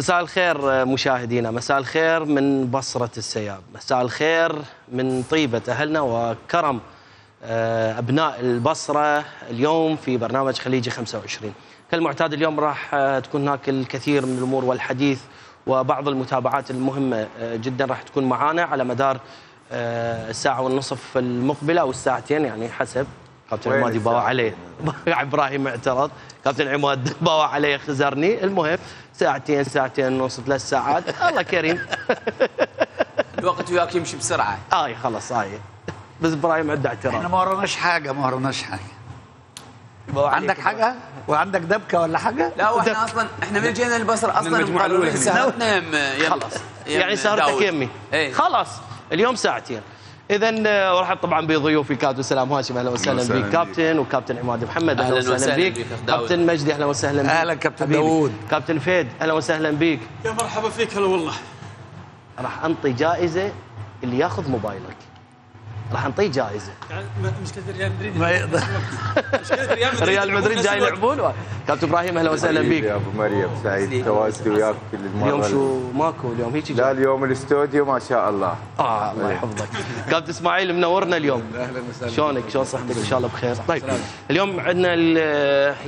مساء الخير مشاهدينا. مساء الخير من بصرة السياب. مساء الخير من طيبة أهلنا وكرم آه، أبناء البصرة اليوم في برنامج خليجي 25 كالمعتاد اليوم راح آه، تكون هناك الكثير من الأمور والحديث وبعض المتابعات المهمة آه، جدا راح تكون معانا على مدار الساعة والنصف المقبلة أو الساعتين يعني حسب كابتن عماد باوع عليه. إبراهيم اعترض. كابتن عماد باوع عليه خزرني. المهم ساعتين ساعتين ونص ثلاث ساعات. الله كريم. الوقت وياك يمشي بسرعة. آي خلص آي. بس إبراهيم عنده اعتراض. إحنا ما ورناش حاجة ما ورناش حاجة. عندك حاجة؟ وعندك دبكة ولا حاجة؟ لا وإحنا أصلا إحنا من جينا البصرة أصلا مقررين سهرتنا يم خلاص. يعني سهرتك يمي إيه. خلاص. اليوم ساعتين. اذا أرحب طبعا بضيوفي كابتن سلام هاشم أهلا وسهلا بك. كابتن وكابتن عماد محمد أهلا وسهلا بك. كابتن مجدي أهلا وسهلا بك. أهلا كابتن داوود كابتن فيد أهلا وسهلا بك. يا مرحبا فيك هلا والله. راح أنطي جائزة اللي ياخذ موبايلك. راح نعطيه جائزة. يعني مشكلة ريال مدريد. ما يقدر ريال مدريد. جاي يلعبون كابتن إبراهيم أهلا وسهلا بك يا أبو مريم سعيد. تواجدي وياك كل المرة اليوم شو؟ ماكو اليوم. هيك لا اليوم الاستوديو ما شاء الله. آه الله يحفظك. كابتن إسماعيل منورنا اليوم. أهلا وسهلا شلونك؟ شلون صحتك؟ إن شاء الله بخير. طيب اليوم عندنا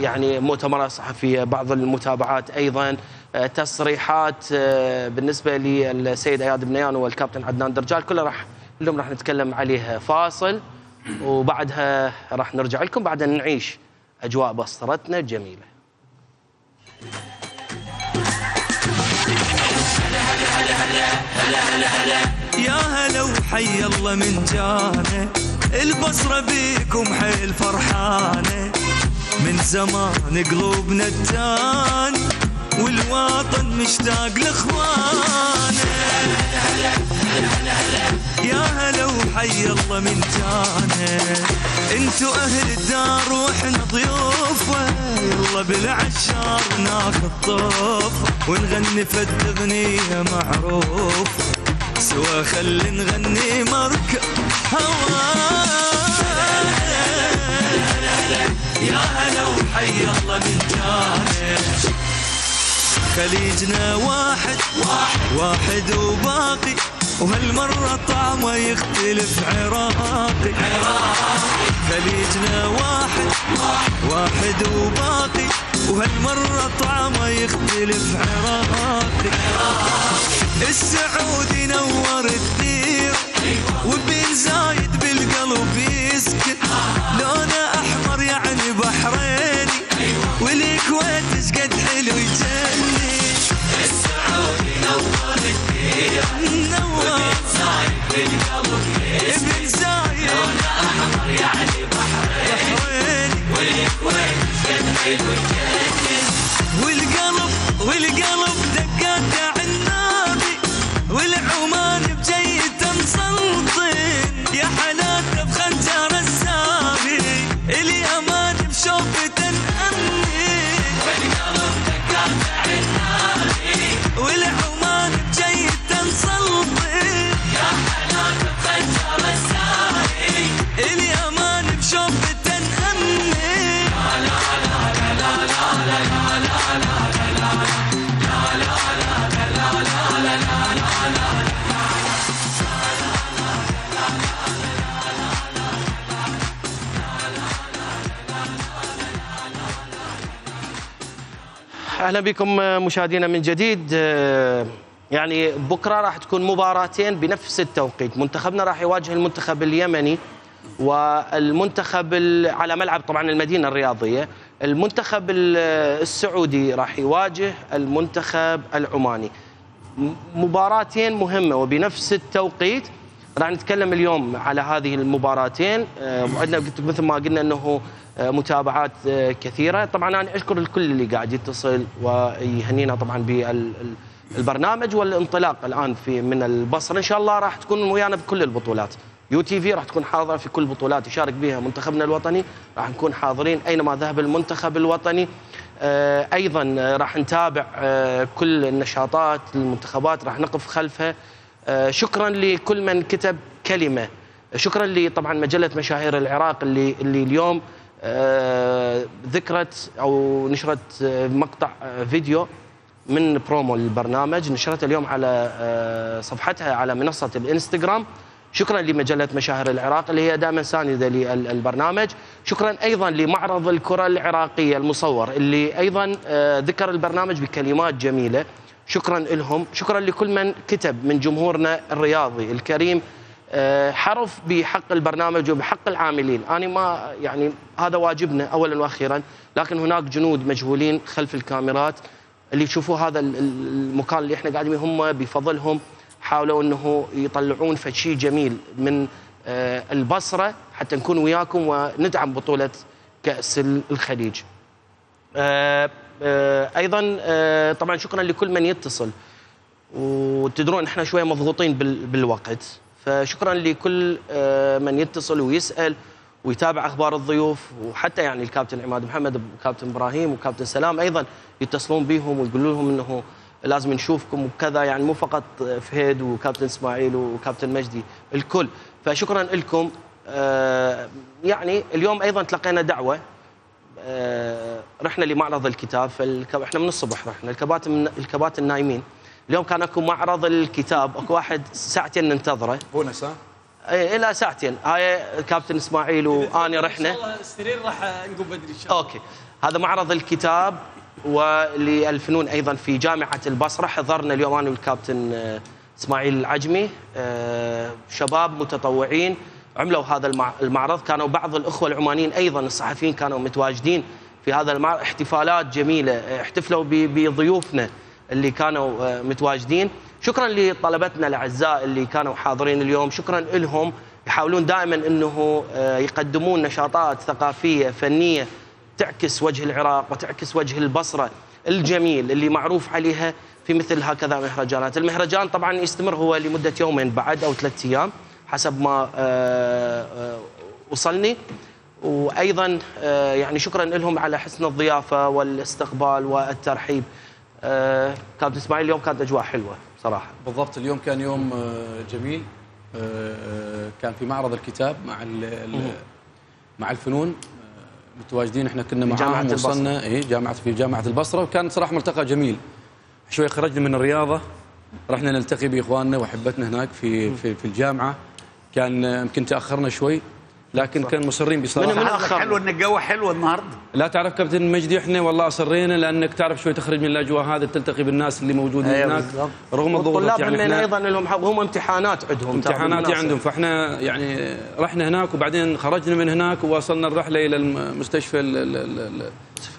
يعني مؤتمرات صحفية بعض المتابعات أيضا آه، تصريحات آه، بالنسبة للسيد أياد بنيان والكابتن عدنان درجال كلها راح اليوم راح نتكلم عليها فاصل وبعدها راح نرجع لكم بعد أن نعيش أجواء بصرتنا الجميلة. يا هلا وحي الله من جانا البصرة بيكم حيل فرحانة. من زمان قلوبنا التاني والوطن مشتاق لإخوانه. يا هلا وحي الله من جانا انتو أهل الدار وإحنا ضيوفه يلا بالعشار ناخذ طوف. ونغني فد اغنيه معروف. سوا خلي نغني مركب هوا يا هلا وحي الله من جانا خليجنا واحد. واحد, واحد وباقي. وهالمرة طعمه يختلف عراقي. خليجنا واحد. واحد وباقي. وهالمرة طعمه يختلف عراقي. السعودي نور الدير. وبين زايد بالقلب يسكت. لونه ابنك زايد لولا احمر يعني بحرين والكويت كان حلو والقلب والقلب أهلا بكم مشاهدينا من جديد. يعني بكرة راح تكون مباراتين بنفس التوقيت. منتخبنا راح يواجه المنتخب اليمني والمنتخب على ملعب طبعا المدينة الرياضية. المنتخب السعودي راح يواجه المنتخب العماني. مباراتين مهمة وبنفس التوقيت. راح نتكلم اليوم على هذه المباراتين. وعندنا مثل ما قلنا إنه متابعات كثيرة. طبعا أنا أشكر الكل اللي قاعد يتصل ويهنينا طبعا بالبرنامج والانطلاق الآن في من البصره إن شاء الله راح تكون ويانا بكل البطولات. يو تي في راح تكون حاضرة في كل بطولات. يشارك بها منتخبنا الوطني. راح نكون حاضرين أينما ذهب المنتخب الوطني. أيضا راح نتابع كل النشاطات المنتخبات. راح نقف خلفها. شكرا لكل من كتب كلمة. شكرا لي طبعا مجلة مشاهير العراق اللي اللي اليوم ذكرت أو نشرت مقطع فيديو من برومو للبرنامج نشرتها اليوم على آه، صفحتها على منصة الإنستغرام. شكرا لمجلة مشاهير العراق اللي هي دائما ساندة للبرنامج شكرا أيضا لمعرض الكرة العراقية المصور اللي أيضا آه، ذكر البرنامج بكلمات جميلة. شكرا لهم شكرا لكل من كتب من جمهورنا الرياضي الكريم آه، حرف بحق البرنامج وبحق العاملين أنا ما يعني هذا واجبنا اولا وأخيرا لكن هناك جنود مجهولين خلف الكاميرات اللي يشوفوا هذا ال- ال- المكان اللي إحنا قاعدين هم بفضلهم حاولوا إنه يطلعون فشي جميل من آه، البصرة حتى نكون وياكم وندعم بطولة كأس الخليج. آه، أيضا آه، طبعا شكرا لكل من يتصل. وتدرون إحنا شوية مضغوطين بال- بالوقت. فشكرا لكل آه، من يتصل ويسأل ويتابع أخبار الضيوف. وحتى يعني الكابتن عماد محمد وكابتن إبراهيم وكابتن سلام أيضا يتصلون بيهم ويقولوا لهم إنه لازم نشوفكم وكذا. يعني مو فقط فهيد وكابتن إسماعيل وكابتن مجدي الكل. فشكرا لكم. يعني اليوم أيضا تلقينا دعوة. رحنا لمعرض الكتاب فالك... إحنا من الصبح رحنا. الكباتن الكباتن نايمين. اليوم كان أكو معرض الكتاب. أكو واحد ساعتين ننتظره. بونس ها إيه، إلى ساعتين. هاي كابتن إسماعيل وأني رحنا. إن شاء الله السرير راح نقوم بدري إن شاء الله. okay. هذا معرض الكتاب وللفنون أيضا في جامعة البصرة. حضرنا اليوم أنا والكابتن آه، إسماعيل العجمي. آه، شباب متطوعين. عملوا هذا المع- المعرض. كانوا بعض الأخوة العمانيين أيضا الصحفيين كانوا متواجدين في هذا المعرض احتفالات جميلة آه، احتفلوا بضيوفنا اللي كانوا آه، متواجدين. شكرا لطلبتنا الأعزاء اللي كانوا حاضرين اليوم. شكرا لهم. يحاولون دائما إنه آه، يقدمون نشاطات ثقافية فنية تعكس وجه العراق وتعكس وجه البصرة الجميل اللي معروف عليها في مثل هكذا مهرجانات، المهرجان طبعا يستمر هو لمدة يومين بعد أو ثلاثة أيام. حسب ما آه، آه، وصلني. وأيضا آه، يعني شكرا لهم على حسن الضيافة والاستقبال والترحيب. كابتن إسماعيل اليوم كانت أجواء حلوة صراحة. بالضبط اليوم كان يوم جميل. كان في معرض الكتاب مع مع الفنون. متواجدين إحنا كنا معاهم. وصلنا. اي جامعة في جامعة البصرة. وكان صراحة ملتقى جميل. شوي خرجنا من الرياضة. رحنا نلتقي بإخواننا وأحبتنا هناك في في, في الجامعة. كان يمكن تأخرنا شوي لكن كان مصرين بصراحة من- أخرنا. حلو إن الجو حلو النهارده لا تعرف كابتن مجدي إحنا والله أصرينا لأنك تعرف شوي تخرج من الأجواء هذه تلتقي بالناس اللي موجودين أيوة هناك بالضبط. رغم الضغوطات يعني إحنا أيضا لهم حق هم امتحانات عندهم امتحانات. عندهم فإحنا يعني رحنا هناك وبعدين خرجنا من هناك وواصلنا الرحلة إلى المستشفى ال- ال-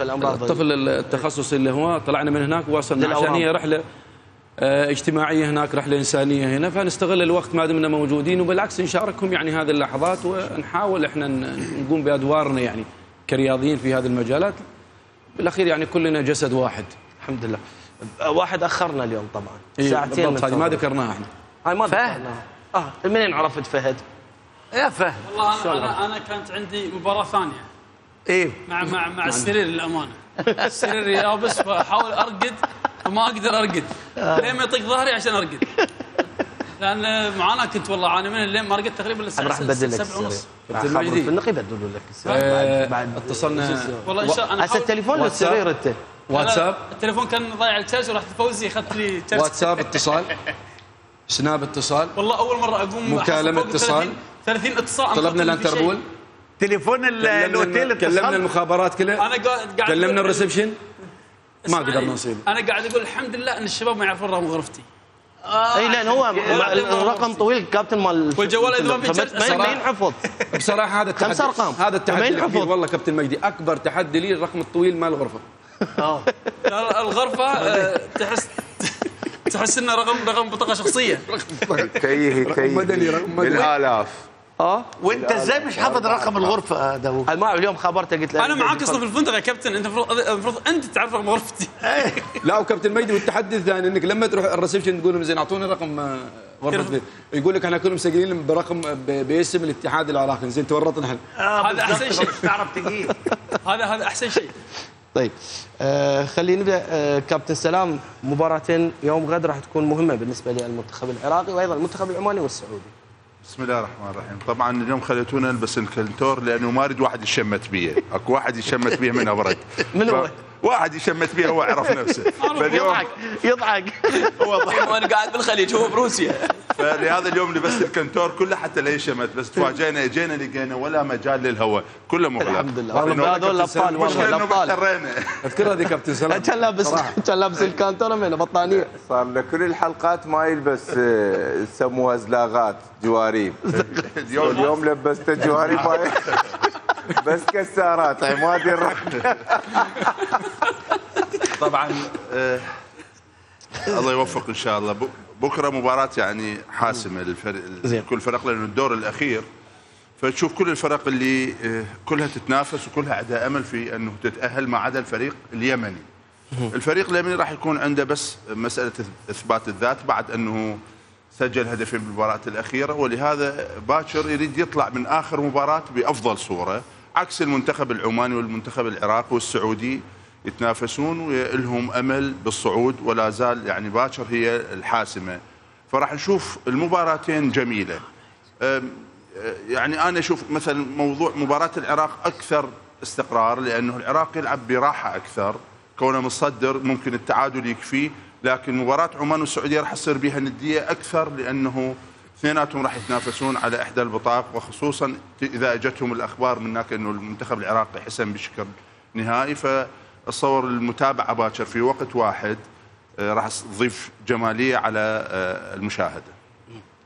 ال- الطفل التخصصي اللي هو طلعنا من هناك وواصلنا عشان. هي رحلة اجتماعية هناك رحلة إنسانية هنا فنستغل الوقت ما دمنا موجودين وبالعكس نشاركهم يعني هذه اللحظات ونحاول إحنا نقوم بأدوارنا يعني كرياضيين في هذه المجالات. بالأخير يعني كلنا جسد واحد الحمد لله. واحد أخرنا اليوم طبعا. إيه، ساعتين بالضبط هذه ما. ذكرناها إحنا. هاي ما فهد. ذكرناها. آه منين عرفت فهد؟ يا فهد. والله أنا أنا, أنا كانت عندي مباراة ثانية. إيه. مع مع مع السرير للأمانة. السرير يابس فأحاول أرقد. وما أقدر أرقد. لين ما يطق ظهري عشان أرقد. لأن معانا كنت والله اعاني من الليل ما رقدت تقريبا راح الساعة بدل لك 7 ونص. السرير. كابتن خبر مجدي. في النقي بدلوا لك السرير. آه، بعد بعد اتصلنا والله إن شاء الله هسه التليفون واتساب. للسرير أنت. واتساب؟ التليفون كان ضايع الشارج ورحت فوزي اخذت لي واتساب اتصال؟ سناب اتصال؟ والله أول مرة أقوم فوق اتصال. 30 30 اتصال طلبنا. الانتربول؟ تليفون ال- الأوتيل كلمنا اتصل المخابرات كلها أنا قاعد كلمنا ال reception؟ ما قدرنا نصيب. أنا قاعد أقول الحمد لله إن الشباب ما يعرفون رقم غرفتي. إي لأن هو الرقم طويل كابتن مال والجوال إذا ما في ما ينحفظ. بصراحة هذا التحدي خمسة أرقام. هذا التحدي. والله كابتن مجدي أكبر تحدي لي الرقم الطويل مال الغرفة. لا، الغرفة آه، تحس تحس إنه رقم رقم بطاقة شخصية. رقم مدني. بالآلاف. آه؟ وانت إزاي مش حافظ رقم الغرفة داوود؟ ما اليوم خبرته قلت له أنا معاك أصلا في الفندق يا كابتن. أنت المفروض المفروض أنت تعرف رقم غرفتي. لا وكابتن مجدي والتحدي الثاني إنك لما تروح الريسبشن تقول لهم زين أعطوني رقم آه، غرفة يقول لك إحنا كلهم مسجلين برقم ب- باسم الاتحاد العراقي. زين تورطنا إحنا هذا أحسن شيء. تعرف تجيب هذا هذا أحسن شيء. طيب آه خلينا نبدأ آه كابتن سلام مباراتين يوم غد راح تكون مهمة بالنسبة للمنتخب العراقي وأيضا المنتخب العماني والسعودي. بسم الله الرحمن الرحيم. طبعا اليوم خليتونا نلبس الكنتور لأنه ما أريد واحد يشمت بيه أكو واحد يشمت بيه من أبرد. من؟ ف- واحد يشمت فيها هو عرف نفسه. فاليوم يضحك يضحك. هو ضحك وأنا قاعد بالخليج هو بروسيا. فلهذا اليوم لبست الكنتور كله حتى لا يشمت بس تفاجئنا اجينا لقينا ولا مجال للهواء كله مغلق. الحمد لله. والله هذول الأبطال والله الأبطال. أذكر هذه كابتن سلام كان لابس كان لابس الكانتور من بطانية. صار له كل الحلقات ما يلبس آه، يسموها زلاغات جواريب اليوم لبسته جواريب بس كسارات عماد الرحمة طبعا آه الله يوفق إن شاء الله. بكرة مباراة يعني حاسمة للفرق زين. كل فرق لأنه الدور الأخير. فتشوف كل الفرق اللي آه، كلها تتنافس وكلها عندها أمل في أنه تتأهل ما عدا الفريق اليمني. الفريق اليمني راح يكون عنده بس مسألة إثبات الذات بعد أنه سجل هدفين بالمباراه الأخيرة ولهذا باكر يريد يطلع من آخر مباراة بأفضل صورة عكس المنتخب العماني والمنتخب العراقي والسعودي يتنافسون ولهم أمل بالصعود ولا زال يعني باكر هي الحاسمة. فراح نشوف المباراتين أه، يعني أنا أشوف مثلا موضوع مباراة العراق أكثر استقرار لأنه العراق يلعب براحة أكثر كونه متصدر ممكن التعادل يكفيه لكن مباراة عمان والسعودية راح تصير بها ندية أكثر لأنه اثنيناتهم راح يتنافسون على إحدى البطاق وخصوصا إذا اجتهم الأخبار من هناك إنه المنتخب العراقي حسم بشكل نهائي فاتصور المتابعة باكر في وقت واحد آه، راح تضيف جمالية على آه، المشاهدة.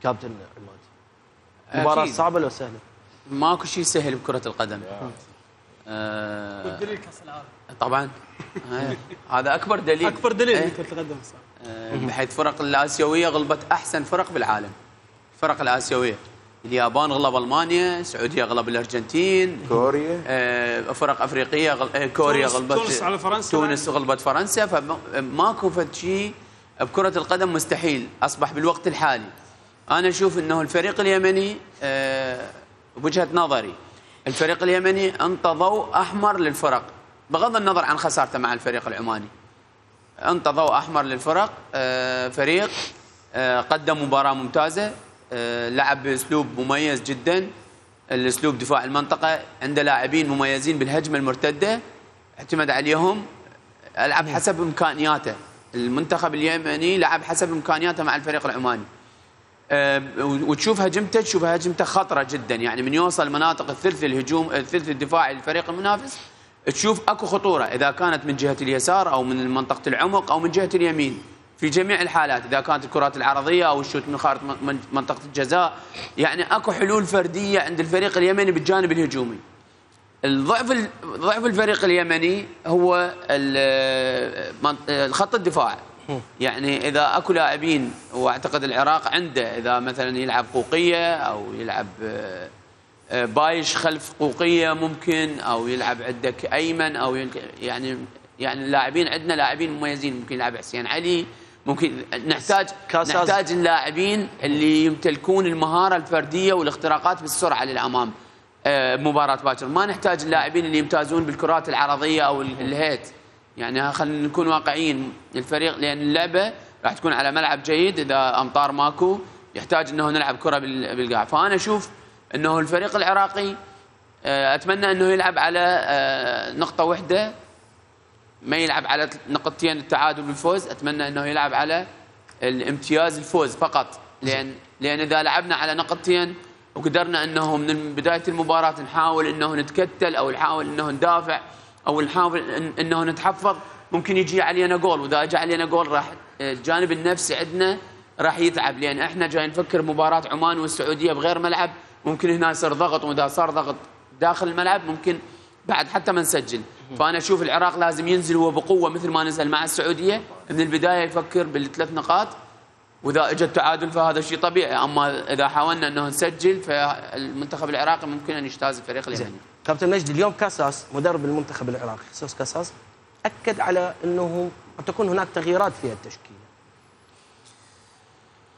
كابتن عماد. مباراة أكيد. صعبة لو سهلة؟ ماكو شيء سهل بكرة القدم. آه دليل كأس العالم. طبعا. آه، هذا أكبر دليل. أكبر دليل إيه. كره القدم صح. آه، بحيث فرق الآسيوية غلبت أحسن فرق بالعالم. الفرق الآسيوية. اليابان غلب ألمانيا السعودية غلب الأرجنتين. كوريا. آه، فرق أفريقية غل... آه، كوريا تونس- غلبت تونس على فرنسا. تونس غلبت فرنسا. فماكو فد شيء بكرة القدم مستحيل. أصبح بالوقت الحالي. أنا أشوف إنه الفريق اليمني آه، بوجهه نظري الفريق اليمني انطى ضوء أحمر للفرق. بغض النظر عن خسارته مع الفريق العماني. انطى ضوء احمر للفرق آه، فريق آه، قدم مباراة ممتازة آه، لعب بأسلوب مميز جدا. الأسلوب دفاع المنطقة عنده لاعبين مميزين بالهجمة المرتدة. اعتمد عليهم ألعب حسب إمكانياته. المنتخب اليمني لعب حسب إمكانياته مع الفريق العماني. وتشوف هجمته تشوف هجمته خطرة جدا. يعني من يوصل مناطق الثلث الهجوم الثلث الدفاعي للفريق المنافس تشوف اكو خطورة إذا كانت من جهة اليسار أو من منطقة العمق أو من جهة اليمين. في جميع الحالات إذا كانت الكرات العرضية أو الشوت من خارج من- من منطقة الجزاء. يعني اكو حلول فردية عند الفريق اليمني بالجانب الهجومي. الضعف ال- ضعف الفريق اليمني هو الخط الدفاع يعني إذا اكو لاعبين وأعتقد العراق عنده إذا مثلا يلعب قوقية أو يلعب بايش خلف قوقية ممكن أو يلعب عندك أيمن أو يعني يعني اللاعبين عندنا لاعبين مميزين ممكن يلعب حسين علي ممكن نحتاج كاساز. نحتاج اللاعبين اللي يمتلكون المهارة الفردية والاختراقات بالسرعة للامام آه، مباراة باكر. ما نحتاج اللاعبين اللي يمتازون بالكرات العرضية أو ال- الهيت. يعني خلينا نكون واقعيين. الفريق لأن اللعبة راح تكون على ملعب جيد إذا أمطار ماكو يحتاج أنه نلعب كرة بال- بالقاع. فأنا أشوف أنه الفريق العراقي آه، أتمنى أنه يلعب على آه، نقطة واحدة. ما يلعب على نقطتين التعادل والفوز أتمنى إنه يلعب على الامتياز الفوز فقط. لأن لأن إذا لعبنا على نقطتين وقدرنا إنه من بداية المباراة نحاول إنه نتكتل أو نحاول إنه ندافع أو نحاول إنه نتحفظ ممكن يجي علينا جول. وإذا اجى علينا جول راح الجانب النفسي عندنا راح يتعب. لأن إحنا جاي نفكر مباراة عمان والسعودية بغير ملعب. ممكن هنا يصير ضغط وإذا صار ضغط داخل الملعب ممكن بعد حتى ما نسجل. فأنا أشوف العراق لازم ينزل هو بقوة مثل ما نزل مع السعودية. من البداية يفكر بالثلاث نقاط وإذا اجى التعادل فهذا شيء طبيعي. أما إذا حاولنا إنه نسجل فالمنتخب العراقي ممكن أن يجتاز الفريق اليمني. كابتن مجدي اليوم كاساس مدرب المنتخب العراقي خصوص كاساس أكد على إنه قد تكون هناك تغييرات في التشكيلة.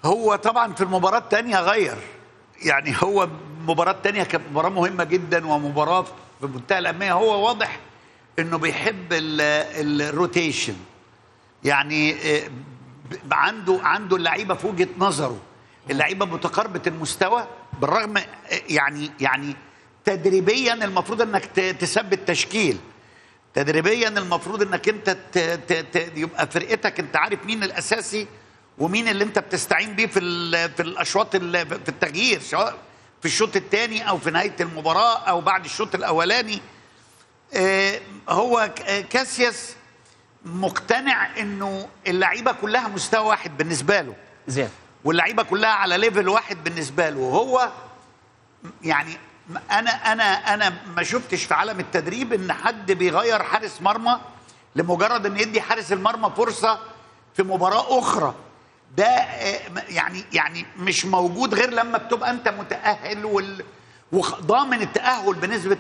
هو طبعا في المباراة الثانية غير. يعني هو المباراة الثانية كانت مباراة مهمة جدا ومباراة في منتهى الأهمية. هو واضح إنه بيحب ال- الروتيشن يعني آه، عنده عنده اللعيبة في وجهة نظره. اللعيبة متقاربة المستوى بالرغم آه، يعني يعني تدريبيا المفروض إنك تثبت تشكيل. تدريبيا المفروض إنك أنت. يبقى فرقتك أنت عارف مين الأساسي ومين اللي انت بتستعين بيه في. في الأشواط ال... في التغيير سواء في الشوط الثاني أو في نهاية المباراة أو بعد الشوط الأولاني. آه، هو آه، كاسياس مقتنع إنه اللعيبة كلها مستوى واحد بالنسبة له. زين. واللعيبة كلها على ليفل واحد بالنسبة له. وهو يعني أنا أنا أنا ما شفتش في عالم التدريب إن حد بيغير حارس مرمى لمجرد إن يدي حارس المرمى فرصة في مباراة أخرى. ده آه، يعني يعني مش موجود غير لما بتبقى انت متأهل وال وضامن التأهل بنسبة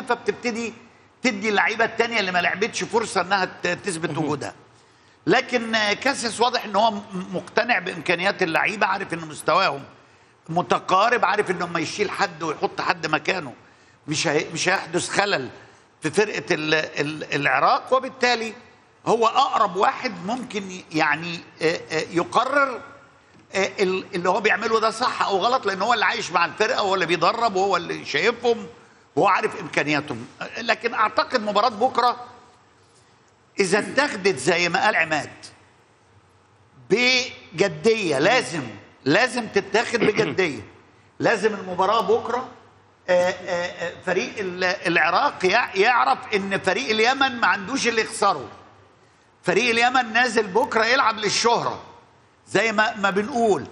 100% فبتبتدي تدي اللعيبة الثانية اللي ما لعبتش فرصة إنها تثبت وجودها. لكن كاسيس واضح إن هو مقتنع بإمكانيات اللعيبة عارف إن مستواهم متقارب عارف انه لما يشيل حد ويحط حد مكانه مش مش هيحدث خلل في فرقة ال ال العراق وبالتالي هو أقرب واحد ممكن يعني آه، آه، يقرر آه، ال- اللي هو بيعمله ده صح أو غلط لأن هو اللي عايش مع الفرقة وهو اللي بيدرب وهو اللي شايفهم وهو عارف إمكانياتهم. لكن أعتقد مباراة بكرة إذا اتخذت زي ما قال عماد بجدية لازم لازم تتاخد بجدية. لازم المباراة بكرة فريق ال- العراق يع- يعرف إن فريق اليمن ما عندوش اللي يخسره. فريق اليمن نازل بكرة يلعب للشهرة زي ما ما بنقول.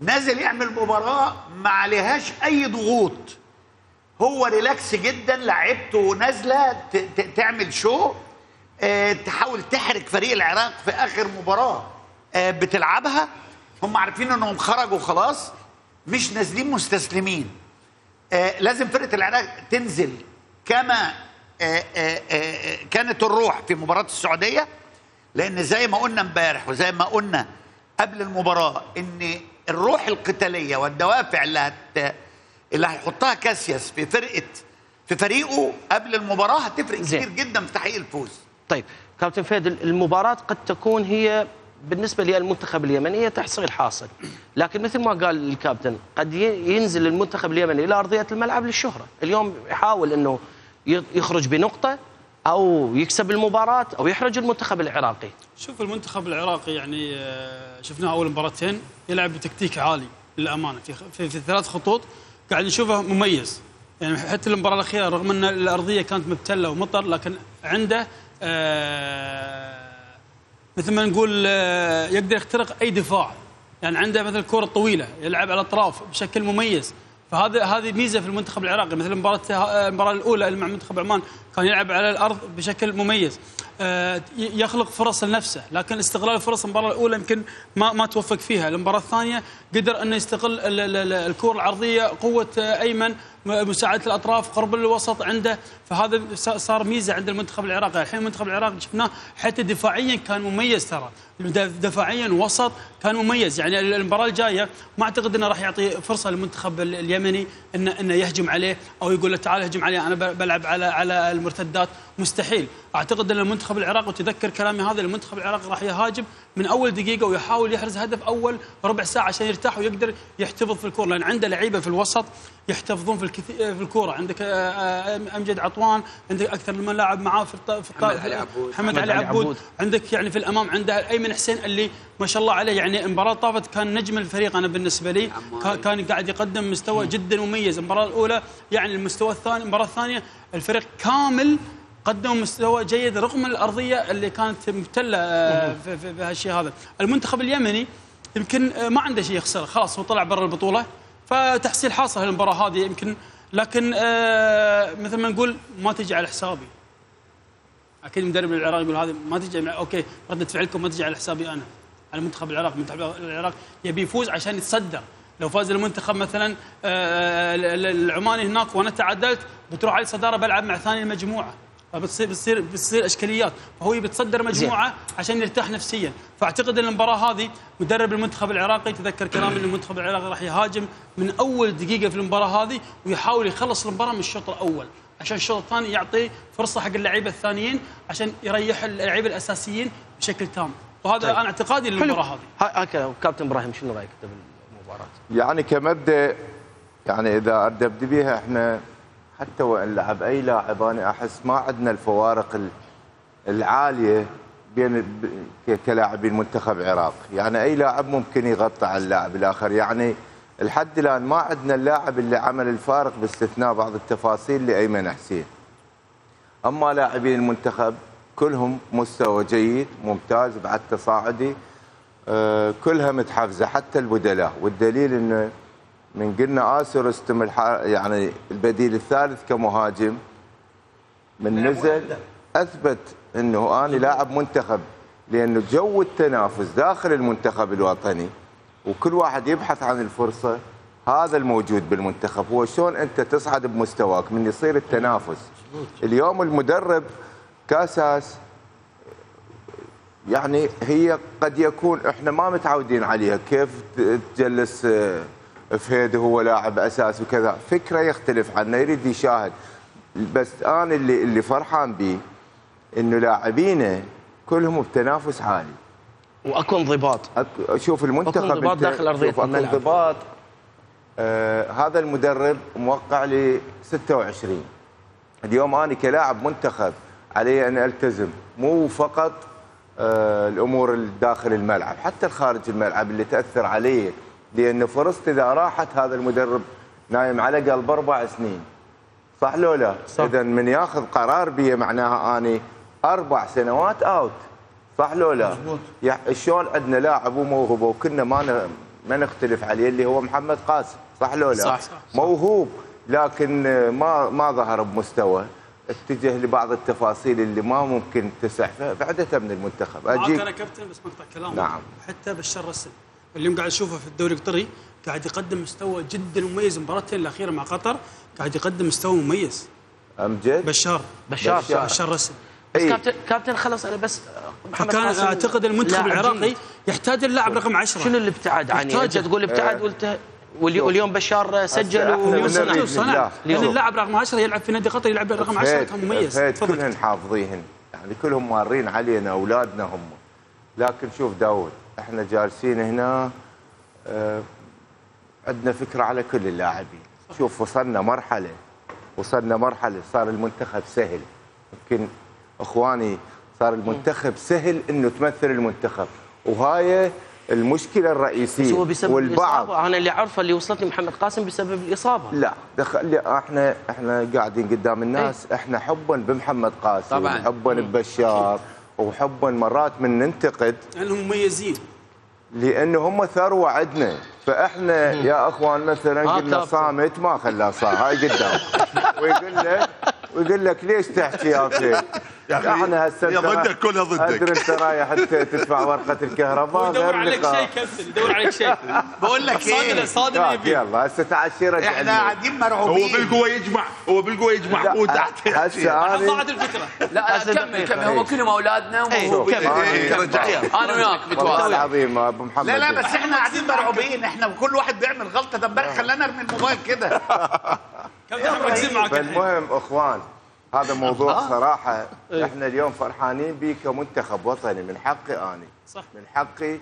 نازل يعمل مباراة ما عليهاش أي ضغوط. هو ريلاكس جدا لعيبته نازله تعمل شو آه، تحاول تحرك فريق العراق في آخر مباراة آه، بتلعبها. هم عارفين إنهم خرجوا خلاص مش نازلين مستسلمين. آه، لازم فرقة العراق تنزل كما آه، آه، آه، كانت الروح في مباراة السعودية. لأن زي ما قلنا امبارح وزي ما قلنا قبل المباراة إن الروح القتالية والدوافع اللي هت اللي هيحطها كاسياس في فرقه في فريقه قبل المباراة هتفرق. كتير جدا في تحقيق الفوز. طيب كابتن فهد المباراة قد تكون هي بالنسبة للمنتخب اليمني هي تحصيل حاصل. لكن مثل ما قال الكابتن قد ينزل المنتخب اليمني إلى أرضية الملعب للشهرة. اليوم يحاول أنه ي- يخرج بنقطة أو يكسب المباراة أو يحرج المنتخب العراقي. شوف المنتخب العراقي يعني آه، شفناه أول مباراتين يلعب بتكتيك عالي للأمانة في في, في ثلاث خطوط قاعد نشوفه مميز. يعني حتى المباراة الأخيرة رغم أن الأرضية كانت مبتلة ومطر لكن عنده آه، مثل ما نقول آه، يقدر يخترق أي دفاع. يعني عنده مثل الكرة الطويلة يلعب على الأطراف بشكل مميز. فهذا هذه ميزة في المنتخب العراقي. مثل المباراه المباراة الأولى مع منتخب عمان كان يلعب على الأرض بشكل مميز. آه، يخلق فرص لنفسه لكن استغلال الفرص المباراة الأولى يمكن ما ما توفق فيها. المباراة الثانية قدر انه يستغل ال- ال- ال- الكرة العرضية قوة أيمن مساعدة الأطراف قرب الوسط عنده. فهذا صار ميزة عند المنتخب العراقي. الحين المنتخب العراقي شفناه حتى دفاعيا كان مميز ترى. دفاعيا وسط كان مميز. يعني المباراة الجاية ما أعتقد إنه راح يعطي فرصة للمنتخب ال- اليمني انه إنه يهجم عليه أو يقول له تعال هجم علي أنا بلعب على على المرتدات مستحيل. أعتقد أن المنتخب العراقي وتذكر كلامي هذا المنتخب العراقي راح يهاجم من أول دقيقة ويحاول يحرز هدف أول ربع ساعة عشان يرتاح ويقدر يحتفظ في الكورة لأن عنده لعيبة في الوسط يحتفظون في الكثير في الكورة. عندك آه، آه، أمجد عطوان عندك أكثر من لاعب معاه في الط- في محمد علي عبود. محمد علي عبود. عبود. عندك يعني في الأمام عنده أيمن حسين اللي ما شاء الله عليه يعني المباراة طافت كان نجم الفريق أنا بالنسبة لي. كا- كان قاعد يقدم مستوى جدا مميز المباراة الأولى يعني المستوى الثاني المباراة الثانية الفريق كامل قدم مستوى جيد رغم الأرضية اللي كانت مبتلة آه، في, في, في هالشيء هذا. المنتخب اليمني يمكن آه، ما عنده شيء يخسر خلاص هو طلع برا البطولة فتحصيل حاصل المباراة هذه يمكن لكن آه، مثل ما نقول ما تجي على حسابي. أكيد مدرب العراق يقول هذه ما تجي أوكي ردة فعلكم ما تجي على حسابي أنا على منتخب العراق. منتخب العراق يبي يفوز عشان يتصدر. لو فاز المنتخب مثلا ال- ال- العماني هناك وأنا تعادلت بتروح على الصدارة بلعب مع ثاني المجموعة. فبتصير بتصير بتصير إشكاليات. فهو يبي يتصدر مجموعة عشان يرتاح نفسيا. فأعتقد إن المباراة هذه مدرب المنتخب العراقي تذكر كلامي إن المنتخب العراقي راح يهاجم من أول دقيقة في المباراة هذه ويحاول يخلص المباراة من الشوط الأول. عشان الشوط الثاني يعطي فرصة حق اللعيبة الثانيين عشان يريح اللعيبة الأساسيين بشكل تام. وهذا طيب. أنا اعتقادي للمباراة هذه. ها- هكذا كابتن إبراهيم شنو رأيك بالمباراه؟ يعني كمبدأ يعني إذا ارد ابدي بيها إحنا حتى وإن لعب أي لاعب أنا أحس ما عندنا الفوارق ال- العالية بين كلاعبين منتخب العراق، يعني أي لاعب ممكن يغطي على اللاعب الآخر، يعني لحد الآن ما عندنا اللاعب اللي عمل الفارق باستثناء بعض التفاصيل لأيمن حسين. أما لاعبين المنتخب كلهم مستوى جيد ممتاز بعد تصاعدي آه، كلها متحفزة حتى البدلاء. والدليل إنه من قلنا آسر استم يعني البديل الثالث كمهاجم. من نزل أثبت إنه أنا لاعب منتخب لأنه جو التنافس داخل المنتخب الوطني وكل واحد يبحث عن الفرصة هذا الموجود بالمنتخب. هو شلون أنت تصعد بمستواك؟ من يصير التنافس. اليوم المدرب كاساس يعني هي قد يكون إحنا ما متعودين عليها. كيف تجلس فهيد هو لاعب اساسي وكذا. فكرة يختلف عنه. يريد يشاهد. بس أنا اللي اللي فرحان به إنه لاعبينه كلهم بتنافس عالي. وأكو انضباط. شوف المنتخب انضباط داخل أكو الملعب. انضباط. آه هذا المدرب موقع لي 26 اليوم أنا كلاعب منتخب علي أن ألتزم. مو فقط آه الأمور داخل الملعب حتى الخارج الملعب اللي تأثر علي لأن فرصتي إذا راحت هذا المدرب نايم على قلب أربع سنين. صح لو لا؟ صح. اذا من ياخذ قرار بي معناها أني أربع سنوات out صح لو لا؟ يح- شلون عندنا لاعب وموهوب وكنا ما ن- ما نختلف عليه اللي هو محمد قاسم. صح لو لا؟ صح، صح، موهوب. لكن ما ما ظهر بمستوى. اتجه لبعض التفاصيل اللي ما ممكن تسع. فعدته من المنتخب. أجيك. أنا كابتن بس مقطع كلام. نعم. حتى بشار رسل اليوم قاعد أشوفه في الدوري القطري قاعد يقدم مستوى جدا مميز المباراتين الأخيرة مع قطر قاعد يقدم مستوى مميز. امجد بشار. بشار. بشار. بشار. رسل بس إيه. كابتن كابتن خلص أنا بس محمد فكان أعتقد المنتخب العراقي جيد. يحتاج اللاعب رقم 10 شنو اللي ابتعد عني؟ أنت يحتاج- تقول ابتعد وانت واليو- واليوم بشار سجل هسه إحنا و- من صنع. لأن اللاعب رقم 10 يلعب في نادي قطر يلعب رقم 10 فهد- كان مميز. فهد تفضل. كلهن حافظيهن. يعني كلهم مارين علينا أولادنا هم. لكن شوف داود إحنا جالسين هنا آه، عندنا فكرة على كل اللاعبين. شوف وصلنا مرحلة وصلنا مرحلة صار المنتخب سهل. يمكن اخواني صار المنتخب سهل إنه تمثل المنتخب. وهاي المشكلة بس الرئيسيه هو بسبب والبعض. الإصابة. أنا اللي أعرفه اللي وصلتني محمد قاسم بسبب الإصابة. لا دخل إحنا إحنا قاعدين قدام الناس. إحنا حبا بمحمد قاسم طبعاً. وحبا ببشار. وحبا مرات من ننتقد لأنهم مميزين. لأنه هم ثروة عندنا فإحنا يا أخوان مثلا آه، قلنا. صامت ما خلاه صار هاي قدام. ويقول لك ويقول لك ليش تحكي يا أخي؟ يا أخي، إحنا هسه أنت ضدك كلها ضدك. أدري أنت رايح تدفع ورقة الكهرباء يدور عليك. شيء كابتن يدور عليك شيء. بقول لك صادق إيه؟ صادق يلا، يبي. يلا هسه تعال شي رجع إحنا. قاعدين هو مرعوبين بالقوة يجمع هو بالقوة يجمع مو تحت. هسه أنا ضاعت الفكرة. لا كمل. كمل. هم كلهم أولادنا وموهوبين كمل. أنا وياك والله متواصل العظيم أبو محمد. لا لا بس إحنا قاعدين مرعوبين. إحنا كل واحد بيعمل غلطة. ده امبارح خلانا ارمي الموبايل كده. إحنا. فالمهم إخوان هذا موضوع صراحة إحنا اليوم فرحانين بيه كمنتخب وطني. من حقي أني. صح. من حقي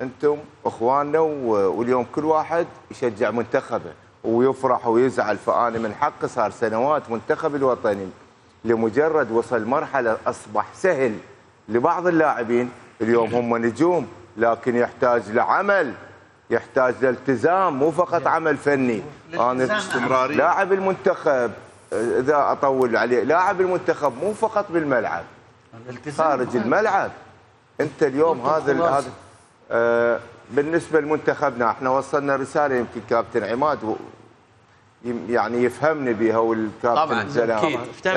أنتم إخواننا واليوم كل واحد يشجع منتخبه ويفرح ويزعل. فانا من حقي صار سنوات منتخب الوطني لمجرد وصل مرحلة أصبح سهل لبعض اللاعبين. اليوم هم نجوم لكن يحتاج لعمل. يحتاج لالتزام مو فقط عمل فني. أنا استمرارية. لاعب المنتخب إذا أطول عليه لاعب المنتخب مو فقط بالملعب. خارج الملعب. أنت اليوم هذا هذا آه بالنسبة لمنتخبنا إحنا وصلنا رسالة يمكن كابتن عماد و- يعني يفهمني بها والكابتن طبعاً،.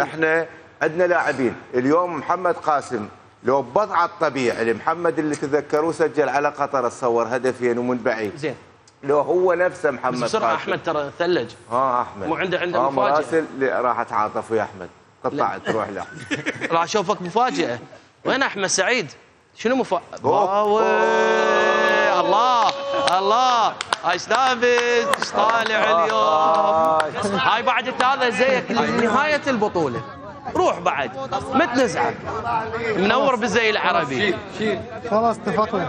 إحنا عندنا لاعبين. اليوم محمد قاسم. لو بضع الطبيعي لمحمد اللي تذكروه سجل على قطر اتصور هدفين ومن بعيد. زين. لو هو نفسه بس محمد بسرعة قاسم. أحمد ترى ثلج. ها أحمد. مو عنده- عنده آه، مفاجأة. مراسل راح أتعاطف ويا أحمد. قطعت تروح له. راح أشوفك مفاجأة. وين أحمد سعيد؟ شنو مفاجاه. الله الله. هاي إيش طالع اليوم؟ هاي بعد هذا زيك لنهاية البطولة. روح بعد ما تنزعل. منور بالزي العربي خلاص اتفقنا